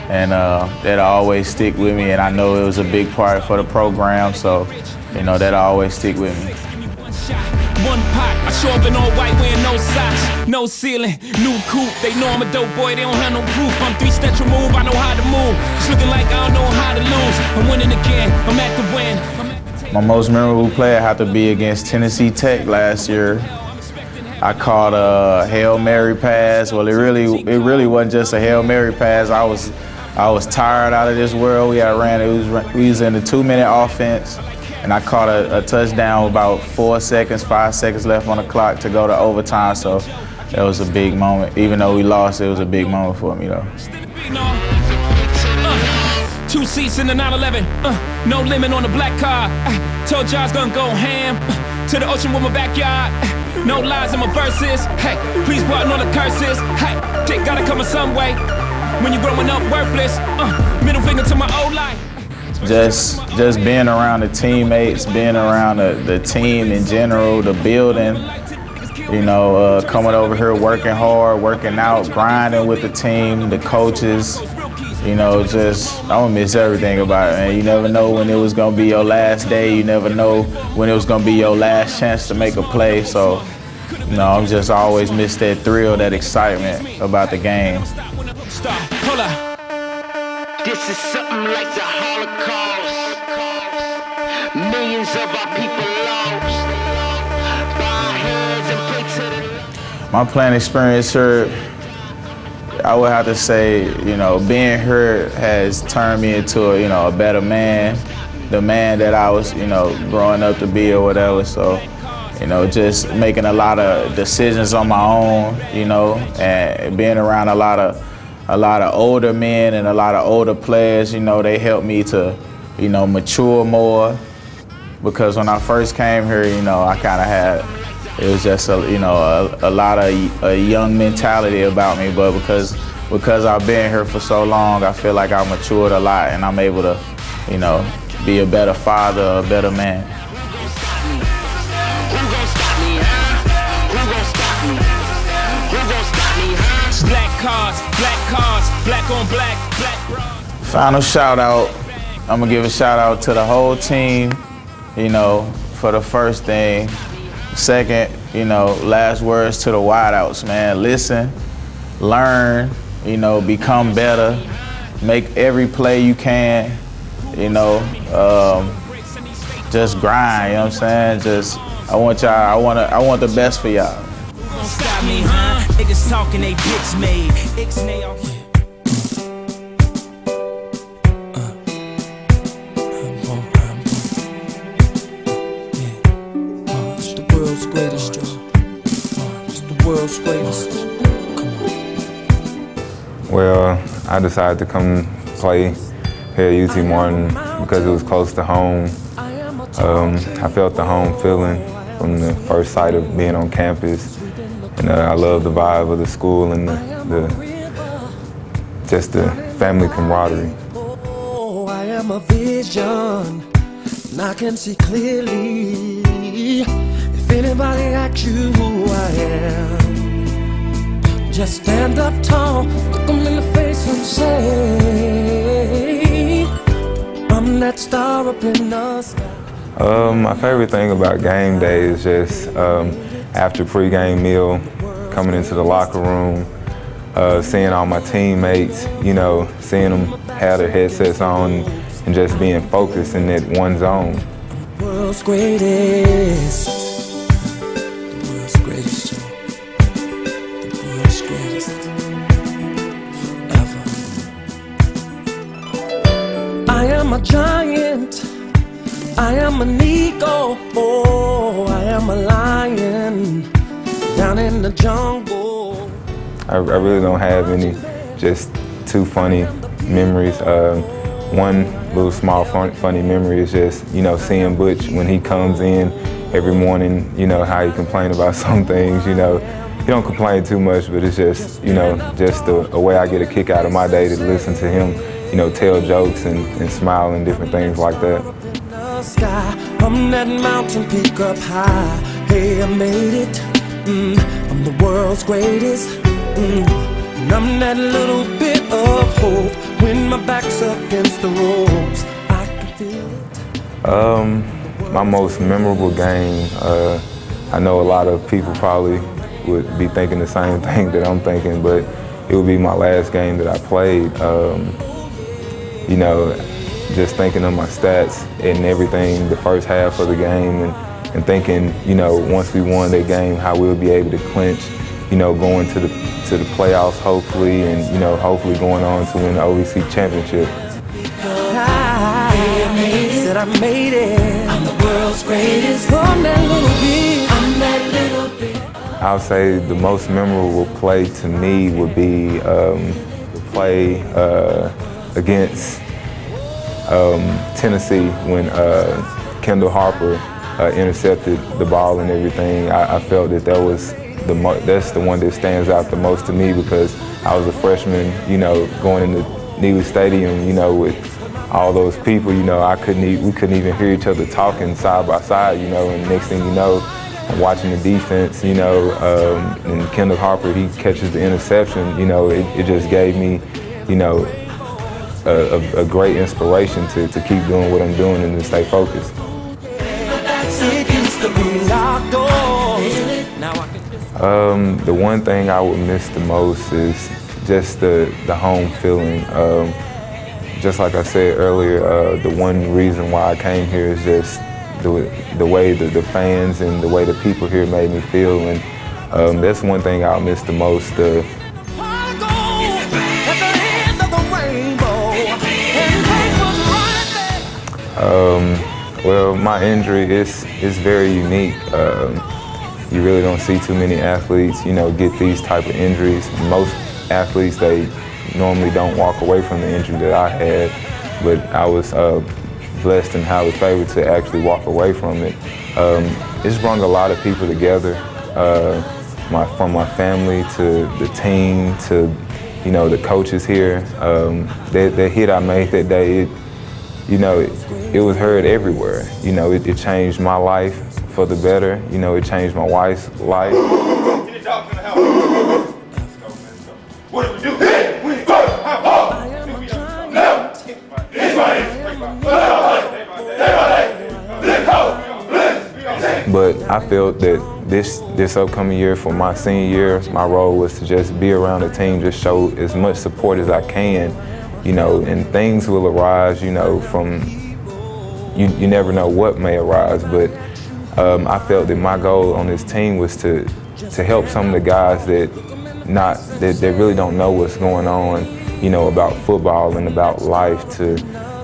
Speaker 14: and uh, that'll always stick with me. And I know it was a big part for the program, so you know that'll always stick with me.
Speaker 15: One pot, I show up in all white, wearing no socks, no ceiling, new coupe. They know I'm a dope boy, they don't have no proof. I'm three steps removed, I know how to move. It's looking like I don't know how to lose. I'm winning again, I'm at the win.
Speaker 14: My most memorable play had to be against Tennessee Tech last year. I caught a hail mary pass. Well, it really it really wasn't just a hail mary pass. I was I was tired out of this world. We had ran. It was we was in the two minute offense, and I caught a, a touchdown about four seconds, five seconds left on the clock to go to overtime. So that was a big moment. Even though we lost, it was a big moment for me though.
Speaker 15: Uh, two seats in the 911. Uh, no limit on the black car. Uh, told was gonna go ham. Uh, to the ocean with my backyard. Uh, no lies in my verses. Hey, please pardon all the curses. Hey, shit gotta come in some way. When you're growing up worthless. Uh, middle finger to my old life.
Speaker 14: Just just being around the teammates, being around the, the team in general, the building, you know, uh, coming over here working hard, working out, grinding with the team, the coaches, you know, just I'm gonna miss everything about it, man. You never know when it was gonna be your last day. You never know when it was gonna be your last chance to make a play. So, you know, I'm just always miss that thrill, that excitement about the game.
Speaker 15: Stop, hold up.
Speaker 16: This is something like the
Speaker 14: My playing experience here, I would have to say, you know, being here has turned me into a, you know, a better man, the man that I was, you know, growing up to be or whatever. So, you know, just making a lot of decisions on my own, you know, and being around a lot of a lot of older men and a lot of older players, you know, they helped me to, you know, mature more. Because when I first came here, you know, I kind of had, it was just a, you know, a, a lot of a young mentality about me. But because because I've been here for so long, I feel like I've matured a lot, and I'm able to, you know, be a better father, a better man.
Speaker 15: Black cars, black cars, black on black, black bras.
Speaker 14: Final shout out. I'm gonna give a shout out to the whole team, you know, for the first thing. Second, you know, last words to the wideouts, man. Listen, learn, you know, become better, make every play you can, you know, um, just grind, you know what I'm saying? Just I want y'all, I wanna I want the best for y'all.
Speaker 15: Off.
Speaker 17: decided to come play here at UT Martin because it was close to home. Um, I felt the home feeling from the first sight of being on campus. And uh, I love the vibe of the school and the, the just the family camaraderie.
Speaker 18: Oh, I am a vision, and I can see clearly. If anybody asks you who I am, just stand up tall, look them in the say, I'm that star up in the sky.
Speaker 17: Um, my favorite thing about game day is just um, after pregame meal, coming into the locker room, uh, seeing all my teammates, you know, seeing them have their headsets on and just being focused in that one zone.
Speaker 18: World's greatest. Eagle. Oh, I am a lion. Down in the jungle.
Speaker 17: I, I really don't have any just too funny memories. Um, one little small fun, funny memory is just, you know, seeing Butch when he comes in every morning, you know, how he complain about some things, you know. He don't complain too much, but it's just, you know, just a, a way I get a kick out of my day to listen to him, you know, tell jokes and, and smile and different things like that.
Speaker 18: Sky. I'm that mountain peak up high. Hey, I made it. Mm, I'm the world's greatest. Mm, and I'm that little bit of hope when my back's against the ropes. I can feel it.
Speaker 17: Um, my most memorable game, uh, I know a lot of people probably would be thinking the same thing that I'm thinking, but it would be my last game that I played. Um, you know, just thinking of my stats and everything, the first half of the game, and, and thinking, you know, once we won that game, how we'll be able to clinch, you know, going to the to the playoffs hopefully, and you know, hopefully going on to win the OVC championship.
Speaker 18: I said I made it. I'm the world's greatest. I'm that little bit. I'm that little bit.
Speaker 17: I would say the most memorable play to me would be um, the play uh, against um, Tennessee when uh, Kendall Harper uh, intercepted the ball and everything. I, I felt that that was the that's the one that stands out the most to me because I was a freshman, you know, going into Neyland Stadium, you know, with all those people, you know, I couldn't e- we couldn't even hear each other talking side by side, you know, and next thing you know, I'm watching the defense, you know, um, and Kendall Harper, he catches the interception, you know, it, it just gave me, you know, a, a, a great inspiration to, to keep doing what I'm doing and to stay focused. Um, the one thing I would miss the most is just the, the home feeling. Um, just like I said earlier, uh, the one reason why I came here is just the, the way the, the fans and the way the people here made me feel. And um, that's one thing I'll miss the most. Um, well, my injury is is very unique. Um, you really don't see too many athletes, you know, get these type of injuries. Most athletes they normally don't walk away from the injury that I had, but I was uh, blessed and highly favored to actually walk away from it. Um, it's brought a lot of people together, uh, my, from my family to the team to you know the coaches here. Um, that, hit I made that day, it, you know, it, it was heard everywhere. You know, it, it changed my life for the better. You know, it changed my wife's life. But I felt that this this upcoming year for my senior year, my role was to just be around the team, just show as much support as I can, you know, and things will arise, you know, from you, you never know what may arise, but um, I felt that my goal on this team was to to help some of the guys that not that, that really don't know what's going on, you know, about football and about life to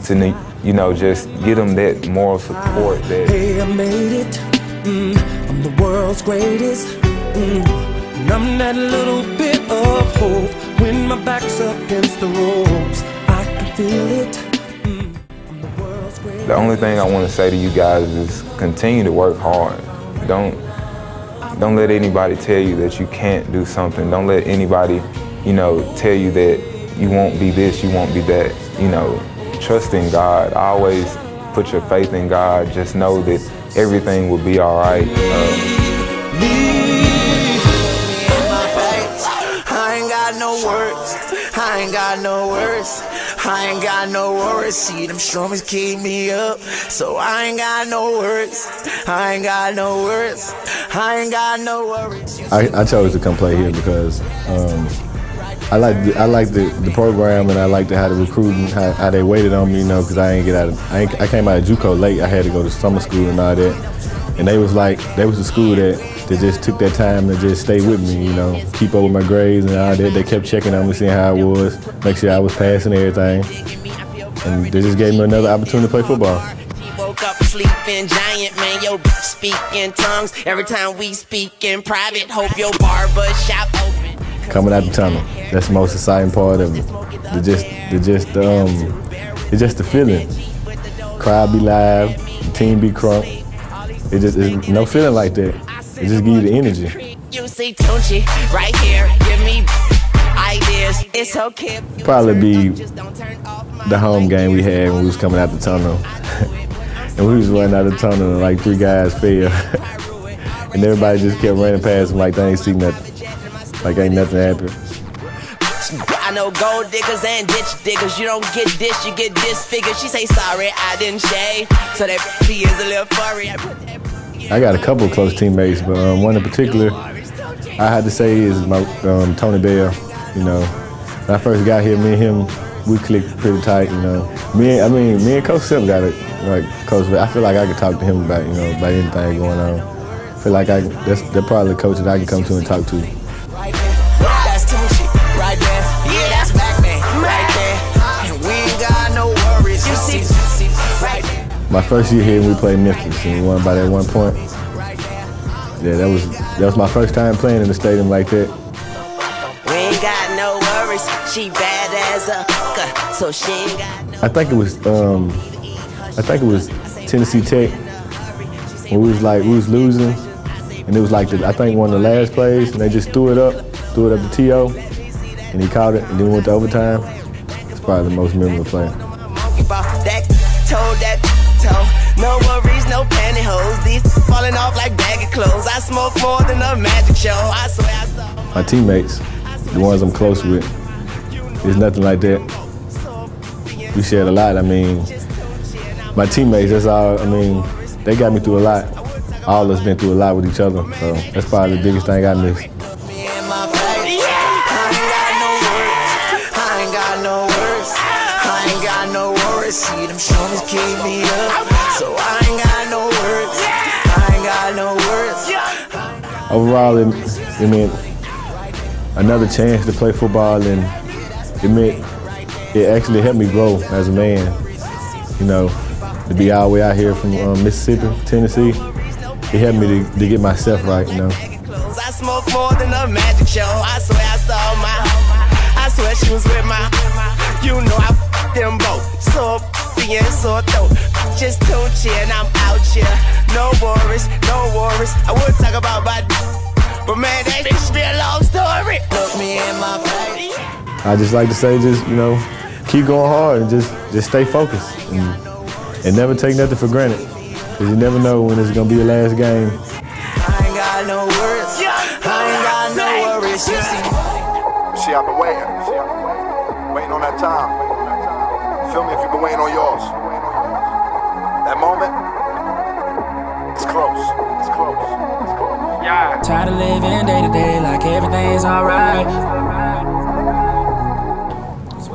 Speaker 17: to you know just get them that moral support that
Speaker 18: Hey, I made it. Mm, I'm the world's greatest. Mm,
Speaker 15: And I'm that little bit of hope when my back's against the ropes. I can feel it.
Speaker 17: The only thing I want to say to you guys is continue to work hard. Don't don't let anybody tell you that you can't do something. Don't let anybody, you know, tell you that you won't be this, you won't be that. You know, trust in God. Always put your faith in God. Just know that everything will be all right. Uh,
Speaker 9: I ain't got no words. I ain't got no words. I ain't got no worries. See them strummers keep me up. So I ain't got no worries. I ain't got no words. I ain't got no worries.
Speaker 19: I, chose to come play here because um, I like the, I like the, the program and I like the, how the recruiting how, how they waited on me, you know, because I ain't get out of I, I came out of JUCO late. I had to go to summer school and all that, and they was like they was the school that that just took that time to just stay with me, you know, keep up with my grades and all that. They kept checking on me, seeing how I was, make sure I was passing everything, and they just gave me another opportunity to play football.
Speaker 11: Woke up sleeping giant, man. Yo, speak in tongues. Every time we speak in private, hope your barber shop open.
Speaker 19: coming out the tunnel. That's the most exciting part of it. The just, the just, um, it's just the feeling. Crowd be live, the team be crunk. It just, it's no feeling like that. It just give you the energy.
Speaker 11: You see Tunchi right here. Give me ideas. It's okay.
Speaker 19: Probably be the home game we had when we was coming out the tunnel, and we was running out the tunnel and like three guys fell, and everybody just kept running past them like they ain't see nothing, like ain't nothing happened.
Speaker 11: I know gold diggers and ditch diggers. You don't get this, you get disfigured. She say sorry, I didn't shave. So that he is a little furry.
Speaker 19: I got a couple of close teammates, but um, one in particular I had to say is my um, Tony Bell. You know, when I first got here, me and him, we clicked pretty tight. You know, me, and, I mean, me and Coach Sim got it. Like Coach, I feel like I could talk to him about you know about anything going on. I feel like I that's they're probably the coach that I can come to and talk to. My first year here, we played Memphis, and we won by that one point. Yeah, that was that was my first time playing in a stadium like that.
Speaker 11: We ain't got no worries. She bad as a hooker, so she ain't got no
Speaker 19: I think it was um, I think it was Tennessee Tech when we was like we was losing, and it was like the, I think one of the last plays, and they just threw it up, threw it up to To, and he caught it, and then went to overtime. It's probably the most memorable play.
Speaker 11: No worries, no pantyhose. These falling off like baggy clothes. I smoke more than a magic show. I swear I saw.
Speaker 19: My teammates, the ones I'm close with, it's nothing like that. We shared a lot. I mean, my teammates, that's all. I mean, they got me through a lot. All of us been through a lot with each other, so that's probably the biggest thing I miss.
Speaker 9: Got no words. I ain't got no worries. See them keep me up. So I ain't got no words. I ain't got no words.
Speaker 19: Overall, it, it meant another chance to play football, and it meant it actually helped me grow as a man. You know, to be all the way out here from um, Mississippi, Tennessee, it helped me to, to get myself right. You know.
Speaker 11: I smoke more than a magic show. I swear I saw my. I swear she was with my. You know I f- them both. So being so dope. Just tune in, I'm out here. No worries, no worries. I would talk about my. But man, that bitch be a long story.
Speaker 9: Look me in my face.
Speaker 19: I just like to say, just you know, keep going hard and just just stay focused and, and never take nothing for granted. Cause you never know when it's gonna be your last game.
Speaker 9: I ain't got no words. I ain't got no worries. You see.
Speaker 20: See, I've been waiting. Waiting on that time. Feel me if you've been waiting on yours. That moment, it's close. It's close. It's close.
Speaker 15: Yeah. Tired of living day to day like everything's alright.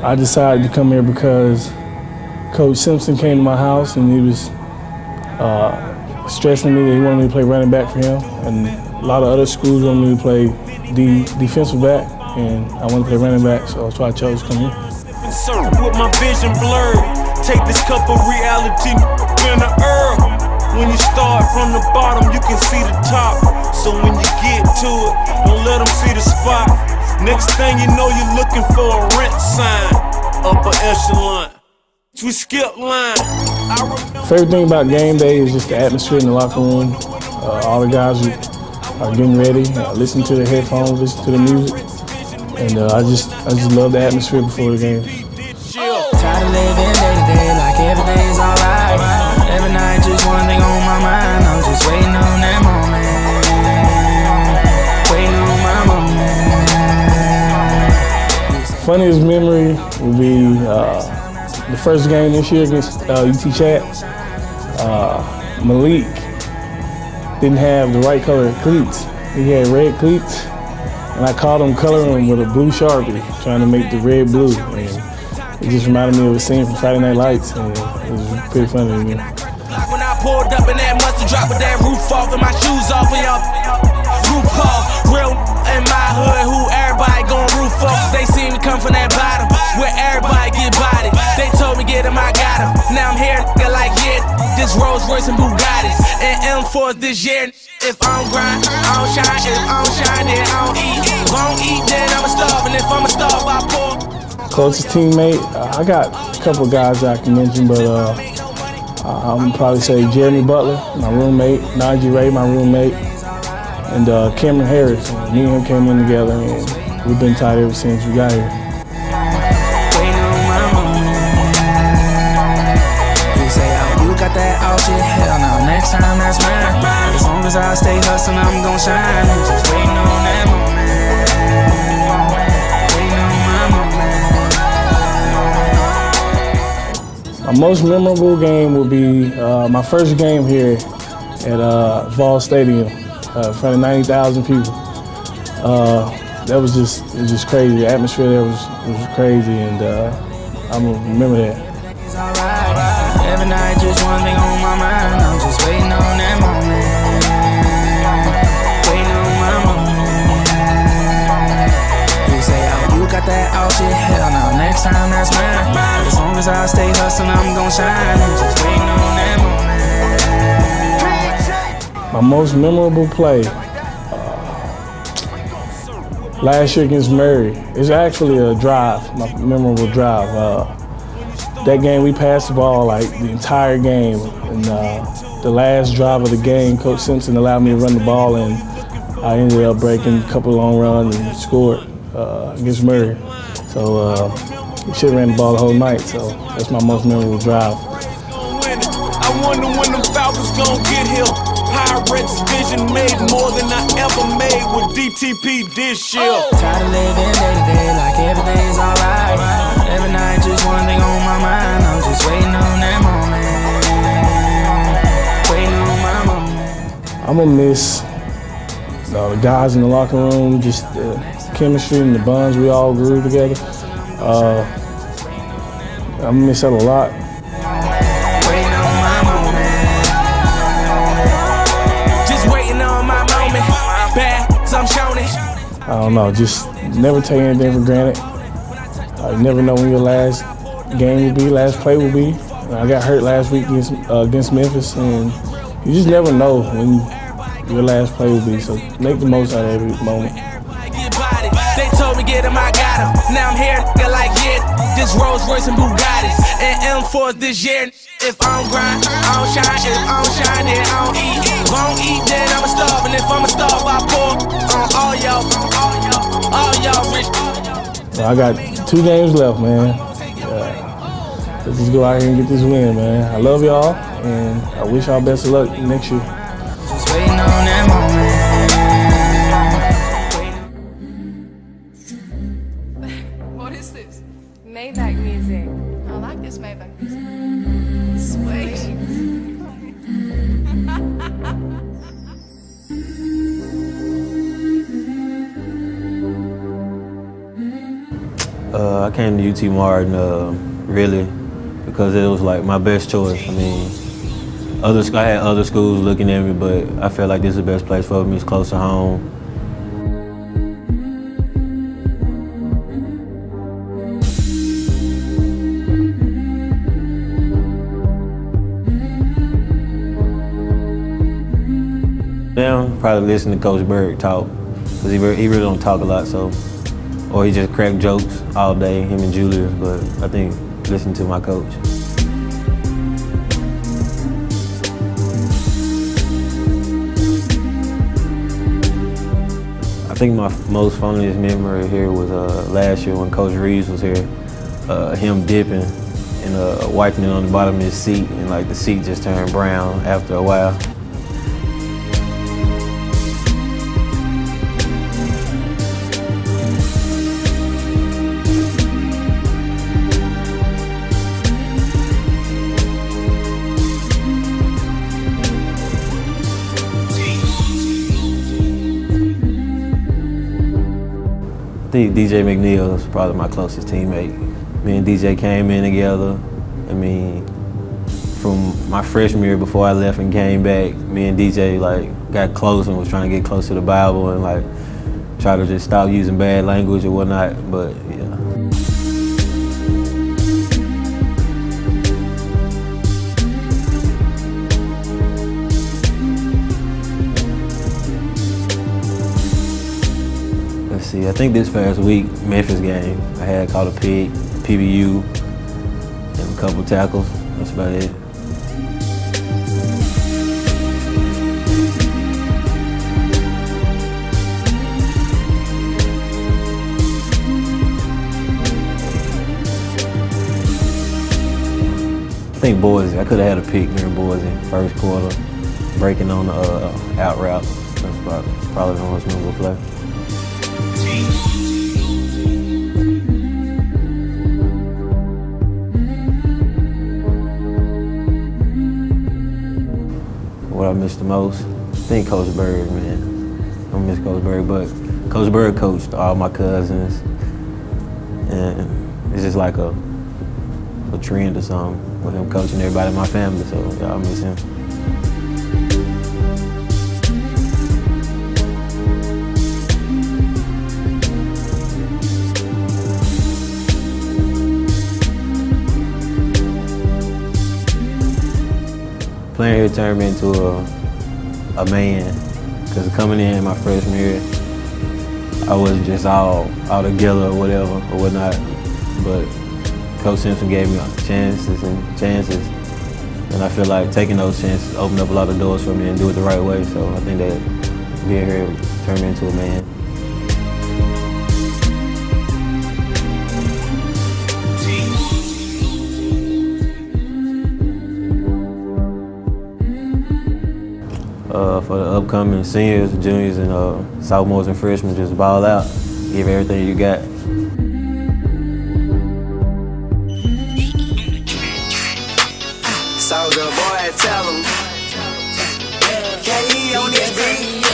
Speaker 10: I decided to come here because Coach Simpson came to my house and he was uh, stressing me that he wanted me to play running back for him. And a lot of other schools wanted me to play de- defensive back, and I wanted to play running back, so that's why I chose to come here.
Speaker 15: With my vision blurred, take this cup of reality in the herb.
Speaker 5: When you start from the bottom, you can see the top. So when you get to it, don't let them see the spot. Next thing you know, you're looking for a rent sign. Upper echelon. We skip line.
Speaker 10: Favorite thing about game day is just the atmosphere in the locker room. Uh, all the guys are, are getting ready, uh, listen to the headphones, listen to the music, and uh, I just I just love the atmosphere before the game.
Speaker 21: Tired of living day to day like everything's alright. One thing on my mind. I'm just waiting on that moment. Waiting on my moment.
Speaker 10: Funniest memory would be uh, the first game this year against uh, UT Chat. Uh, Malik didn't have the right color cleats. He had red cleats, and I caught him coloring with a blue sharpie, trying to make the red blue. And it just reminded me of a scene from Friday Night Lights, and it was pretty funny to me.
Speaker 21: I pulled up in that mustard drop with that roof off and my shoes off and y'all roof off. Real in my hood, who everybody gon' roof off. They see me come from that bottom where everybody get body. They told me get him, I got him. Now I'm here, nigga, like yeah, this Rolls Royce and Bugattis and M4 this year. If I don't grind, I don't shine. If I don't shine, then I don't eat. If I don't eat, then I'ma starve. And if I'ma starve, I pour.
Speaker 10: Closest teammate, I got a couple guys I can mention, but uh, I'm probably say Jeremy Butler, my roommate, Najee Ray, my roommate, and uh, Cameron Harris. Me and him came in together, and we've been tight ever since we got here.
Speaker 21: Oh? Hell no, next time that's mine. As long as I stay hustling, I'm shine. My
Speaker 10: most memorable game will be uh, my first game here at uh, Vol Stadium, uh, in front of 90,000 people. Uh, that was just was just crazy. The atmosphere there was was crazy, and uh, I'm gonna remember that.
Speaker 21: That out shit? Hell no, next time that's mine. As long as I stay hustling, I'm gon' shine. Just waiting on that moment.
Speaker 10: My most memorable play uh, last year against Murray. It's actually a drive, my memorable drive. Uh, that game we passed the ball like the entire game, and uh, the last drive of the game, Coach Simpson allowed me to run the ball, and I ended up breaking a couple long runs and scored uh, against Murray. So uh, we should have ran the ball the whole night. So that's my most memorable drive.
Speaker 5: I wonder when them Falcons gon' get here. Pirates vision made more than I ever made with DTP this year.
Speaker 21: Tired of living day to day like everything's alright. Every night, just one thing on my mind. I'm just waiting on that moment. Waiting on my moment.
Speaker 10: I'm gonna miss uh, the guys in the locker room, just the chemistry and the bonds we all grew together. Uh, I'm gonna miss that a lot.
Speaker 21: Waiting on my moment. Just waiting on my moment. Bad, so I'm showing it.
Speaker 10: I don't know, just never take anything for granted. I never know when your last game will be, last play will be. I got hurt last week against, uh, against Memphis, and you just never know when your last play will be. So make the most out of every moment.
Speaker 21: Get him, I got him. Now I'm here, nigga, like yeah, this Rolls Royce and Bugattis and M4 this year. If I don't grind, I don't shine. If I don't shine, then I don't eat. If I don't eat, then I'ma starve. And if I'ma starve, I pour on all y'all, all y'all, all y'all
Speaker 10: I got two games left, man. Uh, let's just go out here and get this win, man. I love y'all, and I wish y'all best of luck next year.
Speaker 3: UT Martin uh, really because it was like my best choice. I mean, other I had other schools looking at me, but I felt like this is the best place for me. It's close to home. time, probably listen to Coach Berg talk, cause he, he really don't talk a lot. So, or he just cracked jokes all day, him and Julius. But I think listen to my coach. I think my most funniest memory here was uh, last year when Coach Reeves was here. Uh, him dipping and uh, wiping it on the bottom of his seat, and like the seat just turned brown after a while. Think DJ McNeil is probably my closest teammate. Me and DJ came in together. I mean, from my freshman year before I left and came back, me and DJ like got close and was trying to get close to the Bible and like try to just stop using bad language and whatnot. But see, I think this past week, Memphis game, I had caught a pig, PBU, and a couple tackles. That's about it. I think Boise, I could have had a pick during Boise, first quarter, breaking on the uh, out route. That's probably, probably the most memorable play. What I miss the most? I think Coach Bird, man. I miss Coach Bird, but Coach Bird coached all my cousins, and it's just like a a trend or something with him coaching everybody in my family. So yeah, I miss him. Playing here turned me into a, a man. Because coming in my freshman year, I wasn't just all, all together or whatever or whatnot. But Coach Simpson gave me chances and chances. And I feel like taking those chances opened up a lot of doors for me and do it the right way. So I think that being here turned me into a man. Upcoming seniors, juniors, and uh, sophomores and freshmen. Just ball out, give everything you got.
Speaker 6: Soldier boy, tell him. KE on this beat.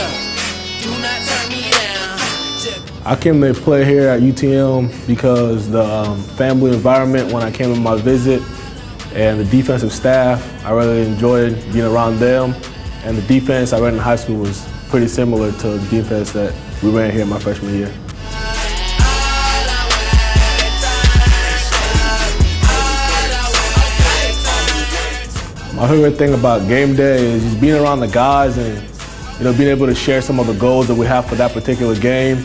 Speaker 11: Do not turn me down.
Speaker 22: I came to play here at UTM because the um, family environment when I came on my visit and the defensive staff, I really enjoyed being around them. And the defense I ran in high school was pretty similar to the defense that we ran here my freshman year. My favorite thing about game day is just being around the guys and you know being able to share some of the goals that we have for that particular game.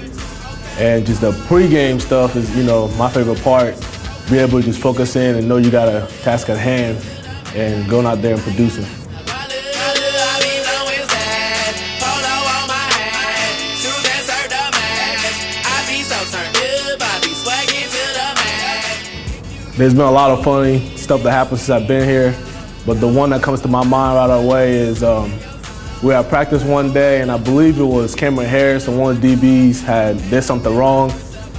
Speaker 22: And just the pregame stuff is, you know, my favorite part. Be able to just focus in and know you got a task at hand and going out there and producing. There's been a lot of funny stuff that happened since I've been here, but the one that comes to my mind right away is um, we had practice one day, and I believe it was Cameron Harris and one of the DBs had did something wrong,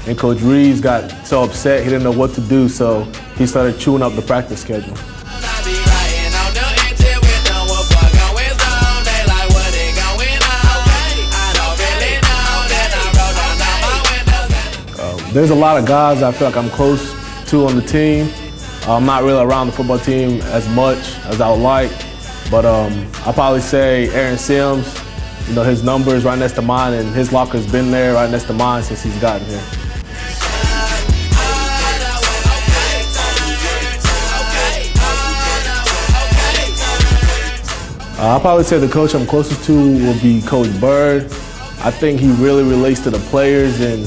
Speaker 22: and Coach Reeves got so upset he didn't know what to do, so he started chewing up the practice schedule. Uh, there's a lot of guys I feel like I'm close to on the team. I'm not really around the football team as much as I would like, but um, I'll probably say Aaron Sims. You know, his number is right next to mine, and his locker's been there right next to mine since he's gotten here.
Speaker 11: Uh, I'll probably say the coach I'm closest to will be Coach Bird. I think he really relates to the players and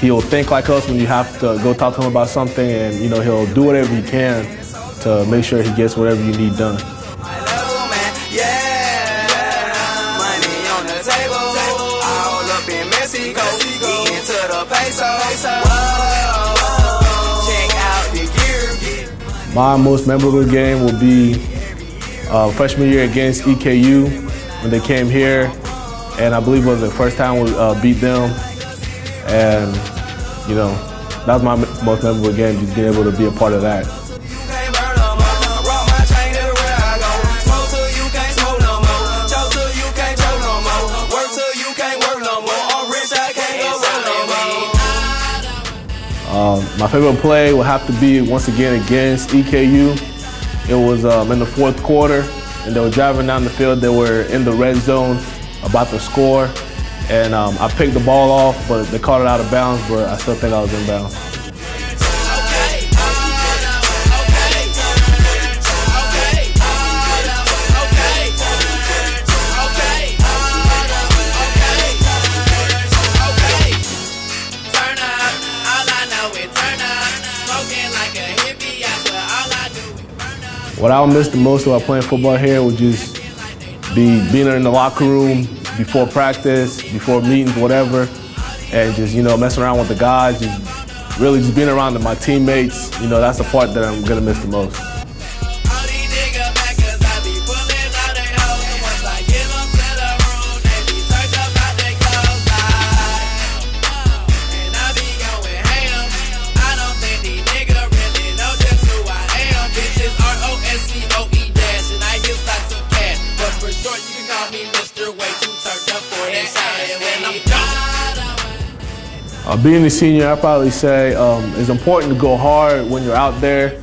Speaker 11: he'll think like us when you have to go talk to him about something and you know he'll do whatever he can to make sure he gets whatever you need done. My most memorable game will be uh, freshman year against EKU when they came here, and I believe it was the first time we uh, beat them. And you know, that was my most memorable game, just being able to be a part of that. Um, my favorite play will have to be once again against EKU. It was um, in the fourth quarter, and they were driving down the field. They were in the red zone, about to score, and um, I picked the ball off, but they caught it out of bounds. But I still think I was in bounds. What I miss the most about playing football here would just be being in the locker room before practice, before meetings, whatever, and just, you know, messing around with the guys, just really just being around my teammates. You know, that's the part that I'm gonna miss the most. Uh, being a senior, I probably say um, it's important to go hard when you're out there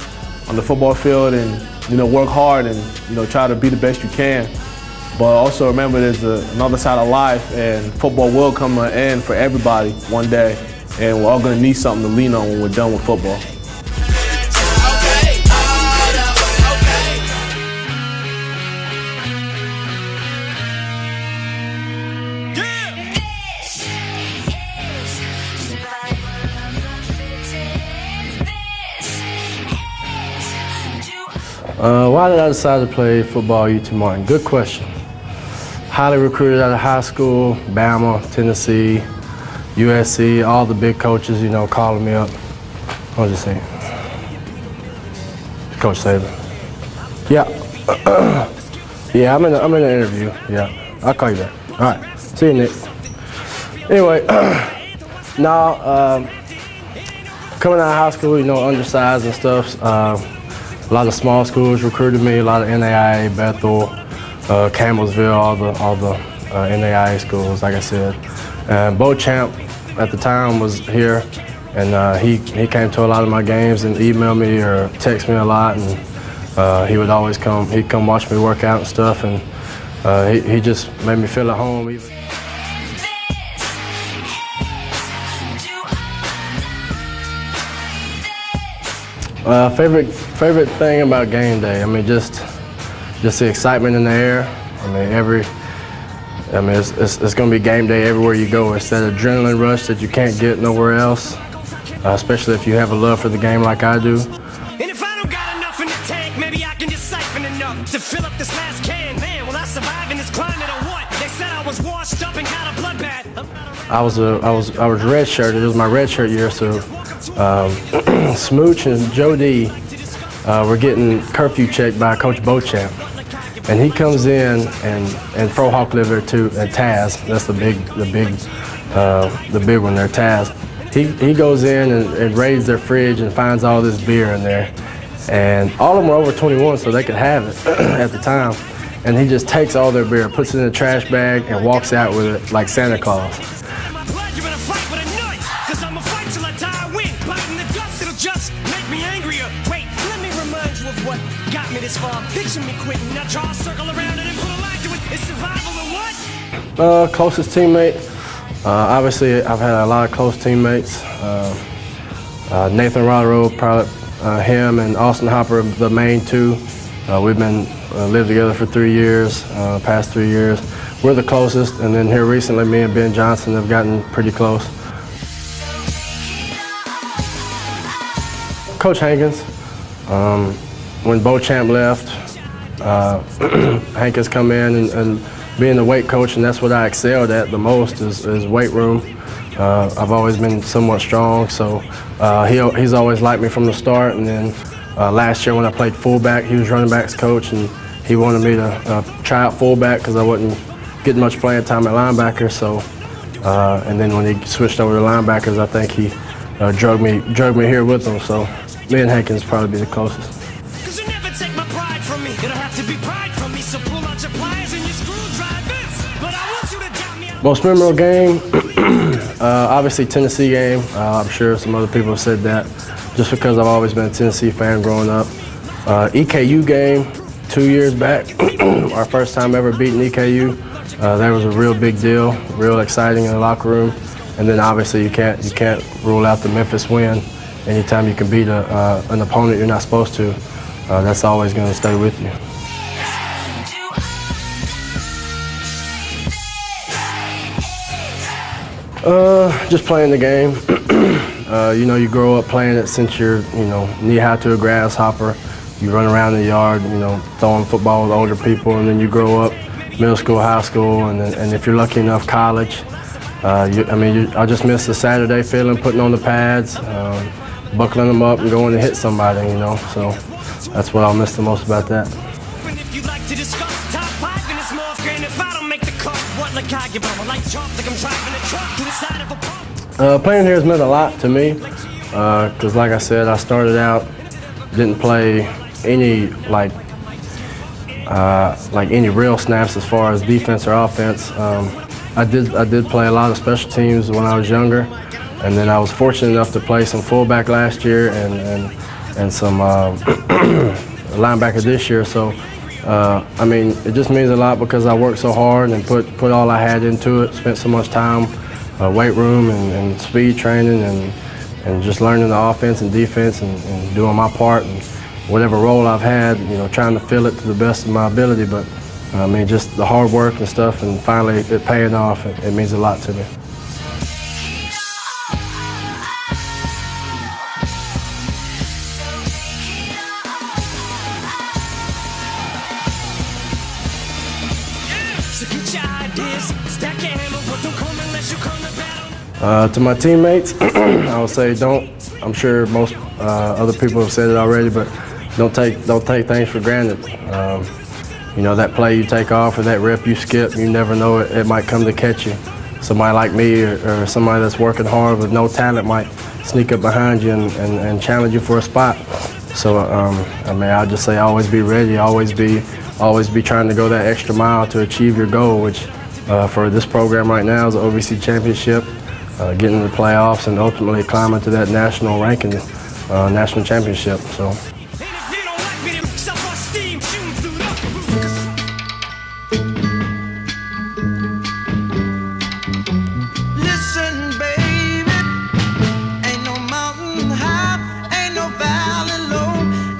Speaker 11: on the football field and you know work hard and you know try to be the best you can. But also remember there's a, another side of life and football will come to an end for everybody one day and we're all going to need something to lean on when we're done with football.
Speaker 21: Uh, why did I decide to play football at UT Martin? Good question. Highly recruited out of high school, Bama, Tennessee, USC, all the big coaches, you know, calling me up. I was just saying. Coach Saban. Yeah. yeah, I'm in, the, I'm in the interview. Yeah. I'll call you back. All right. See you, Nick. Anyway, now, um, coming out of high school, you know, undersized and stuff. Uh, a lot of small schools recruited me, a lot of NAIA, Bethel, uh, Campbellsville, all the all the uh, NAIA schools, like I said. And Beauchamp at the time was here, and uh, he, he came to a lot of my games and emailed me or text me a lot, and uh, he would always come, he'd come watch me work out and stuff, and uh, he, he just made me feel at home. Even. Uh, favorite favorite thing about game day? I mean, just just the excitement in the air. I mean, every I mean, it's, it's, it's going to be game day everywhere you go. It's that adrenaline rush that you can't get nowhere else, uh, especially if you have a love for the game like I do.
Speaker 4: And if I don't got enough in the tank, maybe I can just siphon enough to fill up this last can. Man, will I survive in this climate or what? They said I was washed up and got a bloodbath.
Speaker 21: I was a, I was I was red shirt. It was my redshirt year, so um, Smooch and Joe D uh, were getting curfew checked by Coach Beauchamp. And he comes in and and Frohawk lived there too, and Taz. That's the big the big uh, the big one there, Taz. He he goes in and, and raids their fridge and finds all this beer in there, and all of them were over 21, so they could have it at the time. And he just takes all their beer, puts it in a trash bag, and walks out with it like Santa Claus.
Speaker 4: Picture me quitting, now draw a circle around it and put a it. It's survival or what?
Speaker 21: Uh, closest teammate. Uh, obviously, I've had a lot of close teammates. Uh, uh, Nathan Rodero, probably uh, him and Austin Hopper, the main two. Uh, we've been lived together for three years, past three years. We're the closest, and then here recently, me and Ben Johnson have gotten pretty close. Coach Hankins, um, when Beauchamp left, uh, has come in and, and being the weight coach, and that's what I excelled at the most is, is weight room. Uh, I've always been somewhat strong, so uh, he, he's always liked me from the start. And then uh, last year when I played fullback, he was running backs coach, and he wanted me to uh, try out fullback because I wasn't getting much playing time at linebacker. So, uh, and then when he switched over to linebackers, I think he drug me drug me here with him. So, me and Hankins probably be the closest.
Speaker 15: Me. It'll have to be pride from me. So pull out your pliers and your screwdrivers. But I want you to doubt me.
Speaker 21: Most memorable game, uh, obviously Tennessee game. Uh, I'm sure some other people have said that, just because I've always been a Tennessee fan growing up. Uh, EKU game, two years back, our first time ever beating EKU. Uh, that was a real big deal, real exciting in the locker room. And then obviously you can't you can't rule out the Memphis win. Anytime you can beat a, uh, an opponent you're not supposed to, uh, that's always going to stay with you. Uh, just playing the game. uh, you know, you grow up playing it since you're, you know, knee high to a grasshopper. You run around the yard, you know, throwing football with older people, and then you grow up, middle school, high school, and and if you're lucky enough, college. Uh, you, I mean, you, I just miss the Saturday feeling, putting on the pads, um, buckling them up, and going to hit somebody, you know. So that's what I'll miss the most about that.
Speaker 15: If you'd like to discuss top five in this morph grain, if I don't make the cut, what like I give up? I like chop like I'm driving a truck to the side of a pump.
Speaker 21: Uh, playing here has meant a lot to me because, like I said, I started out didn't play any like uh, like any real snaps as far as defense or offense. Um, I did I did play a lot of special teams when I was younger, and then I was fortunate enough to play some fullback last year and and, and some uh, linebacker this year. So. Uh, I mean, it just means a lot because I worked so hard and put, put all I had into it, spent so much time, uh, weight room and, and speed training and, and just learning the offense and defense and, and doing my part and whatever role I've had, you know, trying to fill it to the best of my ability. But I mean, just the hard work and stuff and finally it paying off, it, it means a lot to me. Uh, to my teammates, I would say don't. I'm sure most uh, other people have said it already, but don't take don't take things for granted. Um, you know that play you take off or that rep you skip, you never know it, it might come to catch you. Somebody like me or, or somebody that's working hard with no talent might sneak up behind you and, and, and challenge you for a spot. So um, I mean, I'll just say always be ready, always be always be trying to go that extra mile to achieve your goal, which uh, for this program right now is the OVC championship, uh, getting to the playoffs, and ultimately climbing to that national ranking, uh, national championship. So.
Speaker 15: Self-esteem shooting through the
Speaker 23: Listen, baby, ain't no mountain high, ain't no valley low,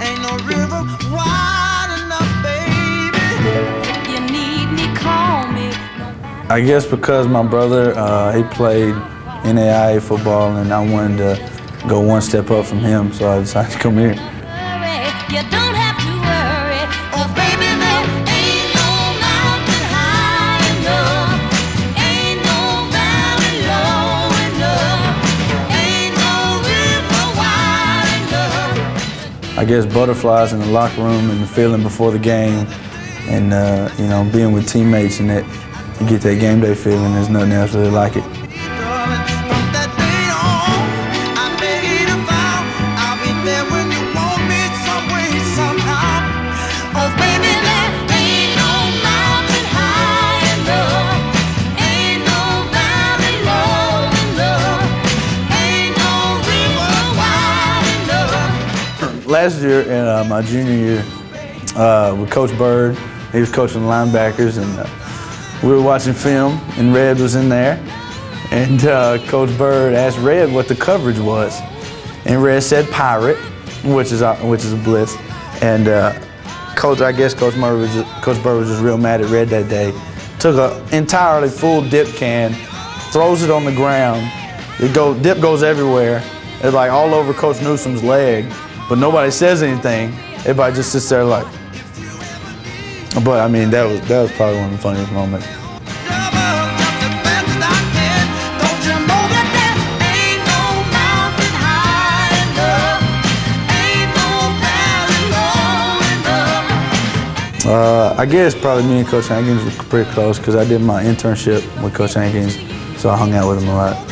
Speaker 23: ain't no river wide enough, baby.
Speaker 24: You need me, call me.
Speaker 14: I guess because my brother, uh, he played NAIA football and I wanted to go one step up from him, so I decided to come here.
Speaker 24: You don't have to worry. Baby, there ain't no mountain high enough. Ain't no valley low enough. Ain't no river wide enough.
Speaker 14: I guess butterflies in the locker room and the feeling before the game and, uh, you know, being with teammates and that you get that game day feeling, there's nothing else really like it. Last year, in uh, my junior year, uh, with Coach Bird, he was coaching linebackers, and uh, we were watching film, and Red was in there. And uh, Coach Bird asked Red what the coverage was, and Red said pirate, which is uh, which is a blitz. And uh,
Speaker 25: Coach, I guess Coach Murray was just, Coach Bird was just real mad at Red that day. Took an entirely full dip can, throws it on the ground. It go dip goes everywhere. It's like all over Coach Newsom's leg, but nobody says anything. Everybody just sits there like. But I mean, that was that was probably one of the funniest moments. Uh, I guess probably me and Coach Hankins were pretty close because I did my internship with Coach Hankins, so I hung out with him a lot.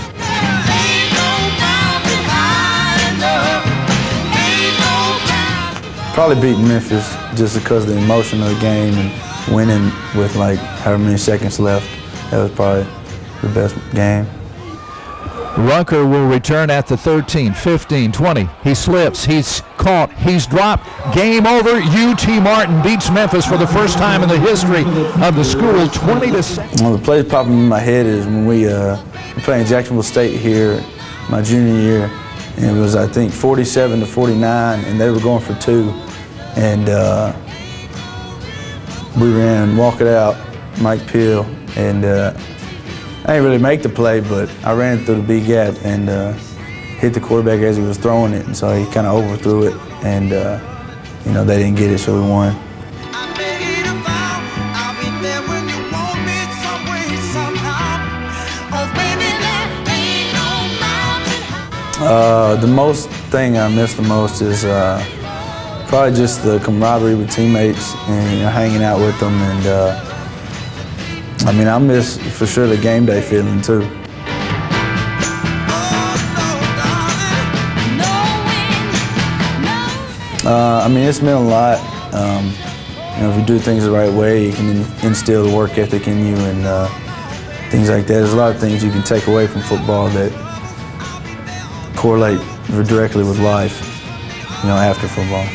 Speaker 25: Probably beat Memphis just because of the emotion of the game and winning with like however many seconds left. That was probably the best game.
Speaker 26: Rucker will return at the 13, 15, 20. He slips. He's caught. He's dropped. Game over. UT Martin beats Memphis for the first time in the history of the school, 20 to 7.
Speaker 25: One of the plays popping in my head is when we uh, were playing Jacksonville State here my junior year, and it was I think 47 to 49, and they were going for two, and uh, we ran walk it out, Mike Peel, and uh, I didn't really make the play, but I ran through the B gap and uh, hit the quarterback as he was throwing it, and so he kind of overthrew it, and uh, you know they didn't get it, so we won. Uh, the most thing I miss the most is uh, probably just the camaraderie with teammates and you know, hanging out with them. And uh, I mean, I miss for sure the game day feeling too. Uh, I mean, it's meant a lot. Um, you know, if you do things the right way, you can in- instill the work ethic in you and uh, things like that. There's a lot of things you can take away from football that correlate directly with life, you know, after football.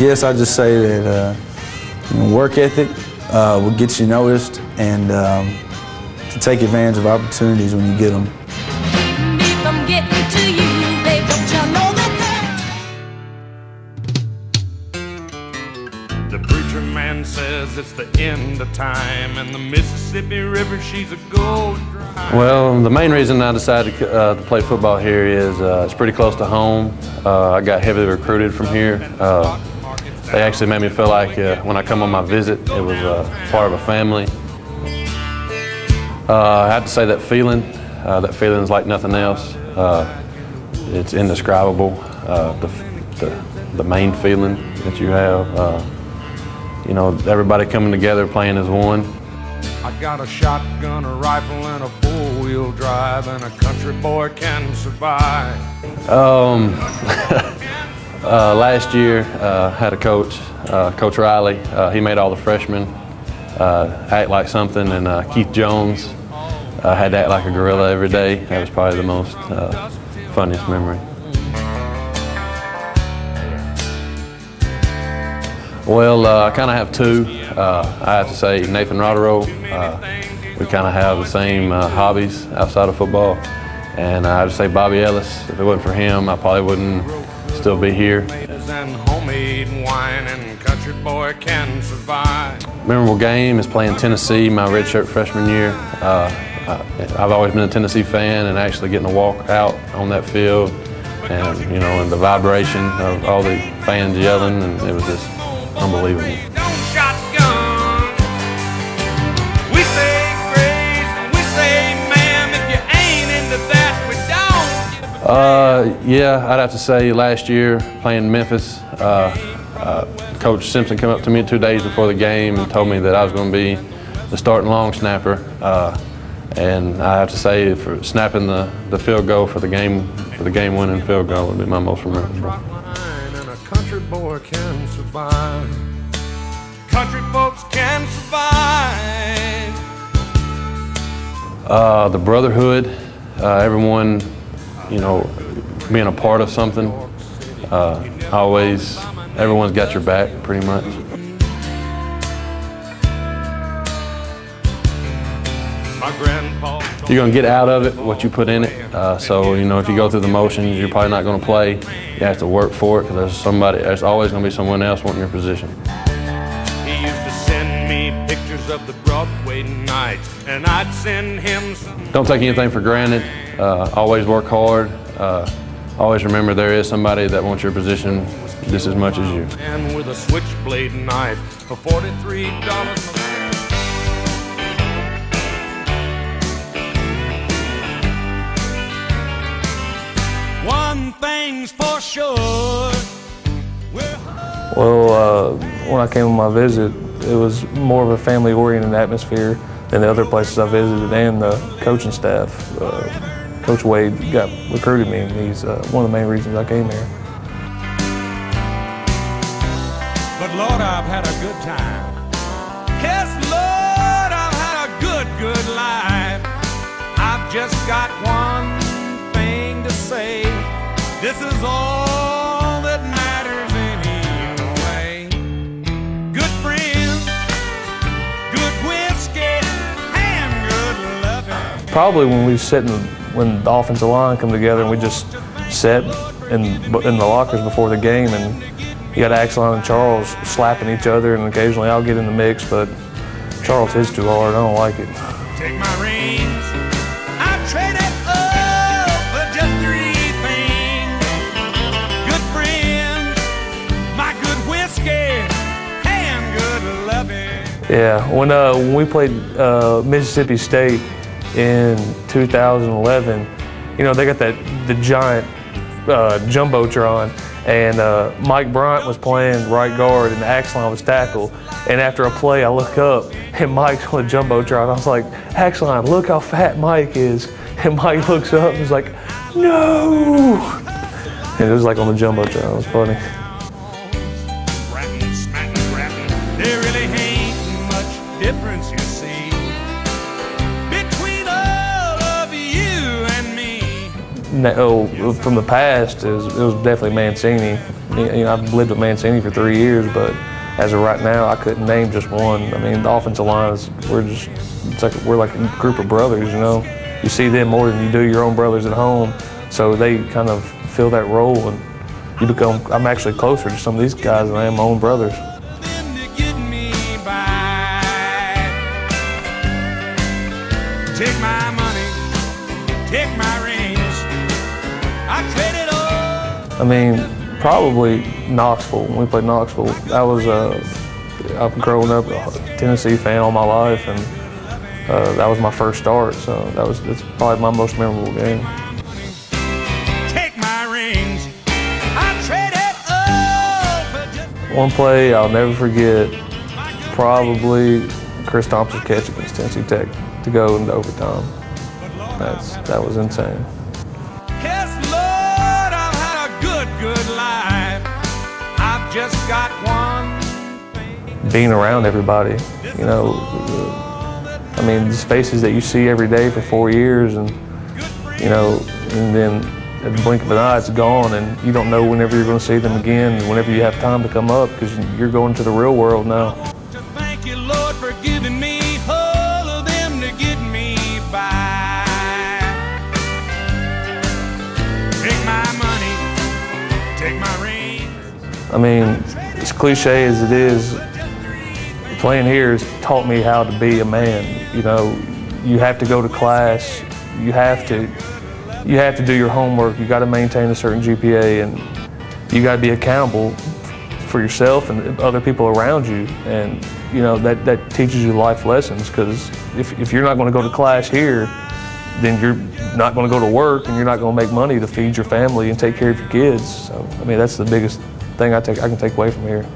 Speaker 25: Guess I just say that uh, you know, work ethic uh, will get you noticed and um, to take advantage of opportunities when you get them.
Speaker 5: The preacher man says it's the end of time, and the Mississippi River, she's a gold dry.
Speaker 27: Well, the main reason I decided to, uh, to play football here is uh, it's pretty close to home. Uh, I got heavily recruited from here. They actually made me feel like uh, when I come on my visit, it was uh, part of a family. Uh, I have to say that feeling, uh, that feeling is like nothing else. Uh, it's indescribable. Uh, the, the, the main feeling that you have. Uh, you know, everybody coming together playing as one.
Speaker 5: I got a shotgun, a rifle, and a four-wheel drive, and a country boy can survive.
Speaker 27: Um, uh, last year, uh, had a coach, uh, Coach Riley. Uh, he made all the freshmen uh, act like something, and uh, Keith Jones had to act like a gorilla every day. That was probably the most funniest memory. Well, I kind of have two. I have to say Nathan Rodero. We kind of have the same hobbies outside of football. And I have to say Bobby Ellis. If it wasn't for him, I probably wouldn't still be here.
Speaker 5: And homemade wine, and country boy can survive.
Speaker 27: Memorable game is playing Tennessee my redshirt freshman year. Uh, I- I've always been a Tennessee fan, and actually getting to walk out on that field, and you know, and the vibration of all the fans yelling, and it was just unbelievable. Uh, yeah, I'd have to say last year playing Memphis, uh, uh, Coach Simpson came up to me two days before the game and told me that I was going to be the starting long snapper. Uh, and I have to say, for snapping the, the field goal for the game for the game winning field goal would be my most memorable.
Speaker 5: And country boy can survive. Country folks can survive.
Speaker 27: Uh, the brotherhood, uh, everyone, you know, being a part of something. Uh, always, everyone's got your back pretty much. You're gonna get out of it what you put in it. Uh, so you know if you go through the motions, you're probably not gonna play. You have to work for it because there's somebody. There's always gonna be someone else wanting your position.
Speaker 5: He used to send me pictures of the Broadway nights, and I'd send him some.
Speaker 27: Don't take anything for granted. Uh, always work hard. Uh, always remember there is somebody that wants your position just as much as you.
Speaker 5: And with a switchblade knife for forty-three dollars. One thing's for sure.
Speaker 28: Well, uh, when I came on my visit, it was more of a family-oriented atmosphere than the other places I visited, and the coaching staff. Uh, Coach Wade got recruited me, and he's uh, one of the main reasons I came here.
Speaker 5: But Lord, I've had a good time. Yes, Lord, I've had a good, good life. I've just got one thing to say. This is all that matters anyway. Good friends, good whiskey, and good loving.
Speaker 28: Probably when we sit in, when the offensive line come together and we just sat in, in the lockers before the game and you got Axelon and Charles slapping each other and occasionally I'll get in the mix, but Charles hits too hard. I don't like it.
Speaker 5: Take my reins. I trade it all for just three things. Good friends, my good whiskey, and good loving.
Speaker 28: Yeah, when uh, when we played uh, Mississippi State in 2011, you know they got that the giant uh, jumbotron, and uh, Mike Bryant was playing right guard, and Axelon was tackle. And after a play, I look up, and Mike's on the jumbotron. I was like, Axelon, look how fat Mike is. And Mike looks up, and he's like, No! And it was like on the jumbotron. It was funny.
Speaker 5: Me.
Speaker 28: Oh, from the past, it was, it was definitely Mancini. You know, I've lived with Mancini for three years, but as of right now, I couldn't name just one. I mean, the offensive lines, we're just, it's like we're like a group of brothers. You know, you see them more than you do your own brothers at home, so they kind of fill that role, and you become. I'm actually closer to some of these guys than I am my own brothers.
Speaker 5: I
Speaker 28: mean, probably Knoxville. When we played Knoxville, I was uh, I've grown up a Tennessee fan all my life, and uh, that was my first start. So that was it's probably my most memorable game.
Speaker 5: Take my rings. I trade it all for just
Speaker 28: One play I'll never forget, probably Chris Thompson's catch against Tennessee Tech to go into overtime. That's that was insane.
Speaker 5: Just got one.
Speaker 28: being around everybody. You know, I mean, these faces that you see every day for four years, and you know, and then at the blink of an eye, it's gone, and you don't know whenever you're going to see them again, whenever you have time to come up, because you're going to the real world now. I mean, as cliche as it is, playing here has taught me how to be a man. You know, you have to go to class, you have to, you have to do your homework. You got to maintain a certain GPA, and you got to be accountable for yourself and other people around you. And you know that that teaches you life lessons because if if you're not going to go to class here, then you're not going to go to work and you're not going to make money to feed your family and take care of your kids. So I mean that's the biggest thing I take I can take away from here.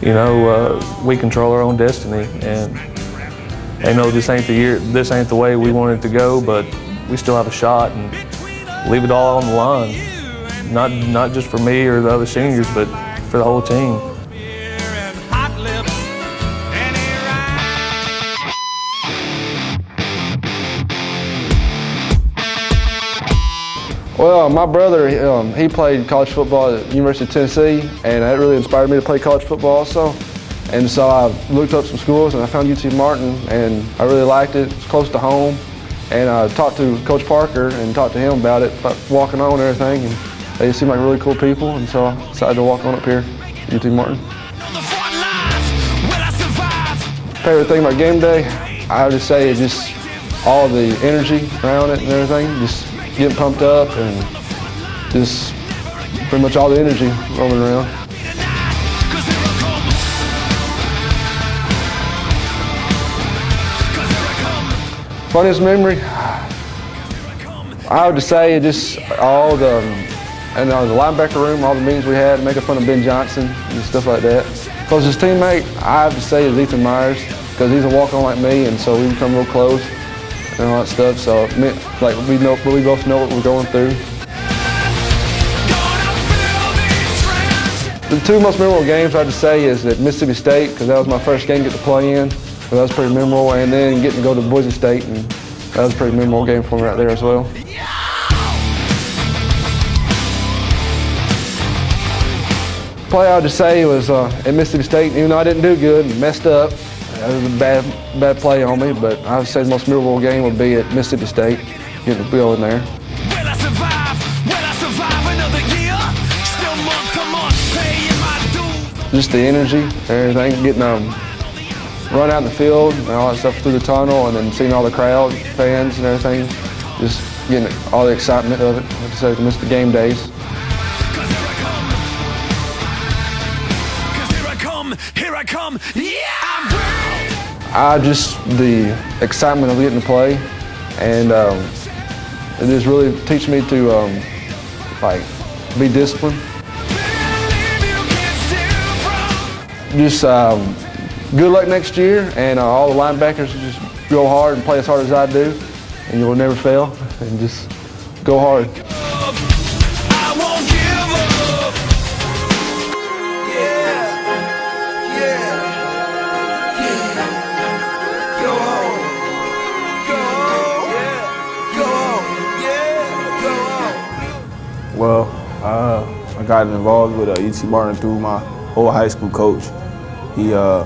Speaker 28: You know, uh, we control our own destiny, and I know this ain't the year, this ain't the way we want it to go, but we still have a shot and leave it all on the line. Not not just for me or the other seniors, but for the whole team.
Speaker 29: Well, my brother, um, he played college football at University of Tennessee, and that really inspired me to play college football also. And so I looked up some schools, and I found UT Martin, and I really liked it. It's close to home, and I talked to Coach Parker and talked to him about it, about walking on and everything, and they seemed like really cool people, and so I decided to walk on up here, UT Martin. Favorite thing about game day, I would say is just all the energy around it and everything, just getting pumped up and just pretty much all the energy roaming around. Funniest memory, I would say just all the, and uh, the linebacker room, all the meetings we had, making fun of Ben Johnson and stuff like that. Closest teammate, I have to say is Ethan Myers, because he's a walk-on like me, and so we become real close and all that stuff. So, like we know, we both know what we're going through. The two most memorable games I have to say is at Mississippi State, because that was my first game to get to play in. So that was pretty memorable, and then getting to go to Boise State, and that was a pretty memorable game for me right there as well. Play I would just say was uh, at Mississippi State, even though I didn't do good and messed up, that was a bad, bad play on me, but I would say the most memorable game would be at Mississippi State, getting the go in there. Just the energy, everything, getting um, run out in the field and all that stuff through the tunnel, and then seeing all the crowd, fans, and everything. Just getting all the excitement of it. Like I said, to miss the game days.
Speaker 30: I
Speaker 29: just the excitement of getting to play, and um, it just really teach me to um, like be disciplined. Just um, good luck next year, and uh, all the linebackers just go hard and play as hard as I do, and you'll never fail. And just go hard.
Speaker 22: Well, uh, I got involved with uh, UT Martin through my old high school coach. He uh,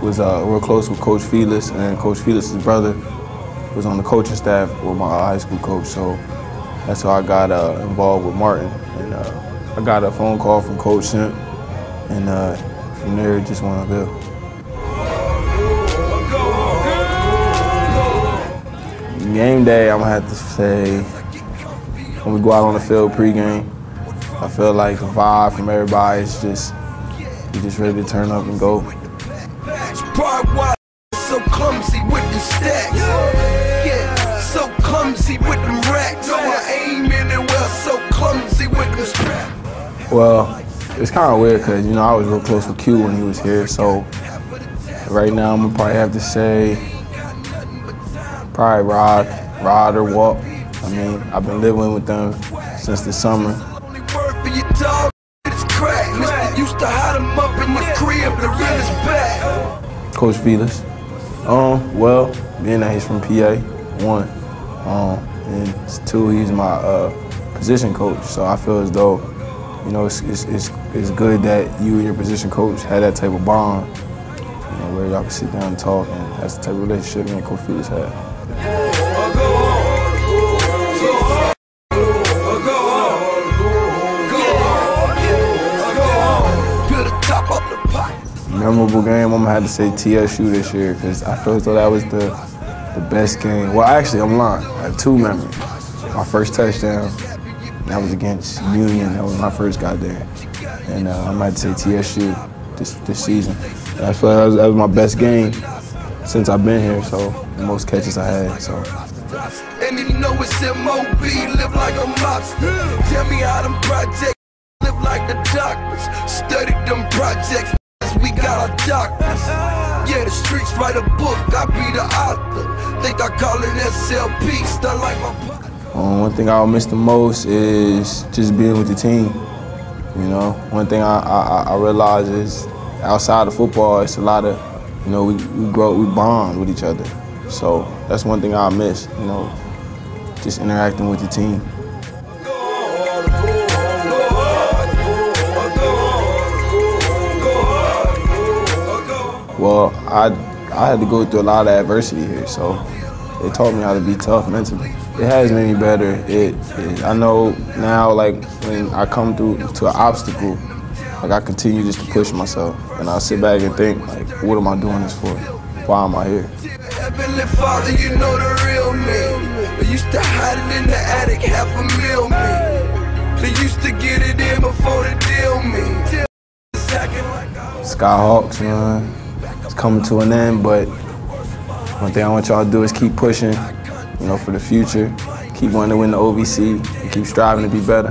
Speaker 22: was uh, real close with Coach Felix, and Coach Felix's brother was on the coaching staff with my high school coach. So that's how I got uh, involved with Martin. And uh, I got a phone call from Coach Simp, and uh, from there just went uphill. Game day, I'm gonna have to say when we go out on the field pregame, I feel like the vibe from everybody is just you just ready to turn up and go.
Speaker 6: So clumsy with the stacks. Yeah, so clumsy with them racks. No, I aim in well, so clumsy with them straps.
Speaker 22: Well, it's kind of weird because you know I was real close with Q when he was here, so right now I'm gonna probably have to say probably Rod, Rod or Walt. I mean, I've been living with them since the summer. Coach Felix. Um, well, being that he's from PA, one, um, and two, he's my uh, position coach. So I feel as though, you know, it's, it's, it's, it's good that you and your position coach had that type of bond, you know, where y'all can sit down and talk, and that's the type of relationship me and Coach Felix had. Memorable game, I'm gonna have to say TSU this year because I feel as though that was the the best game. Well, actually, I'm lying. I have two memories. My first touchdown, that was against Union. That was my first guy there, and uh, I might say TSU this this season. I feel like that was, that was my best game since I've been here. So the most catches I had. So.
Speaker 6: And you know it's MOB, live like a monster. Tell me how them projects live like the doctors. Study them projects, got doctors. Yeah, the streets write a book, I be the author. Think I call it SLP, stun like my
Speaker 22: Um, one thing I'll miss the most is just being with the team. You know, one thing I, I, I realize is outside of football, it's a lot of, you know, we, we grow, we bond with each other. So that's one thing I miss, you know, just interacting with the team. Well, I I had to go through a lot of adversity here, so it taught me how to be tough mentally. It has made me better. It, it I know now, like when I come through to an obstacle, like I continue just to push myself, and I sit back and think, like, what am I doing this for? Why am I here?
Speaker 6: Heavenly Father, you know the real me. Used to hide it in the attic, half a meal me. They used to get it in before the deal me. Oh.
Speaker 22: Skyhawks, man, it's coming to an end, but one thing I want y'all to do is keep pushing, you know, for the future. Keep wanting to win the OVC and keep striving to be better.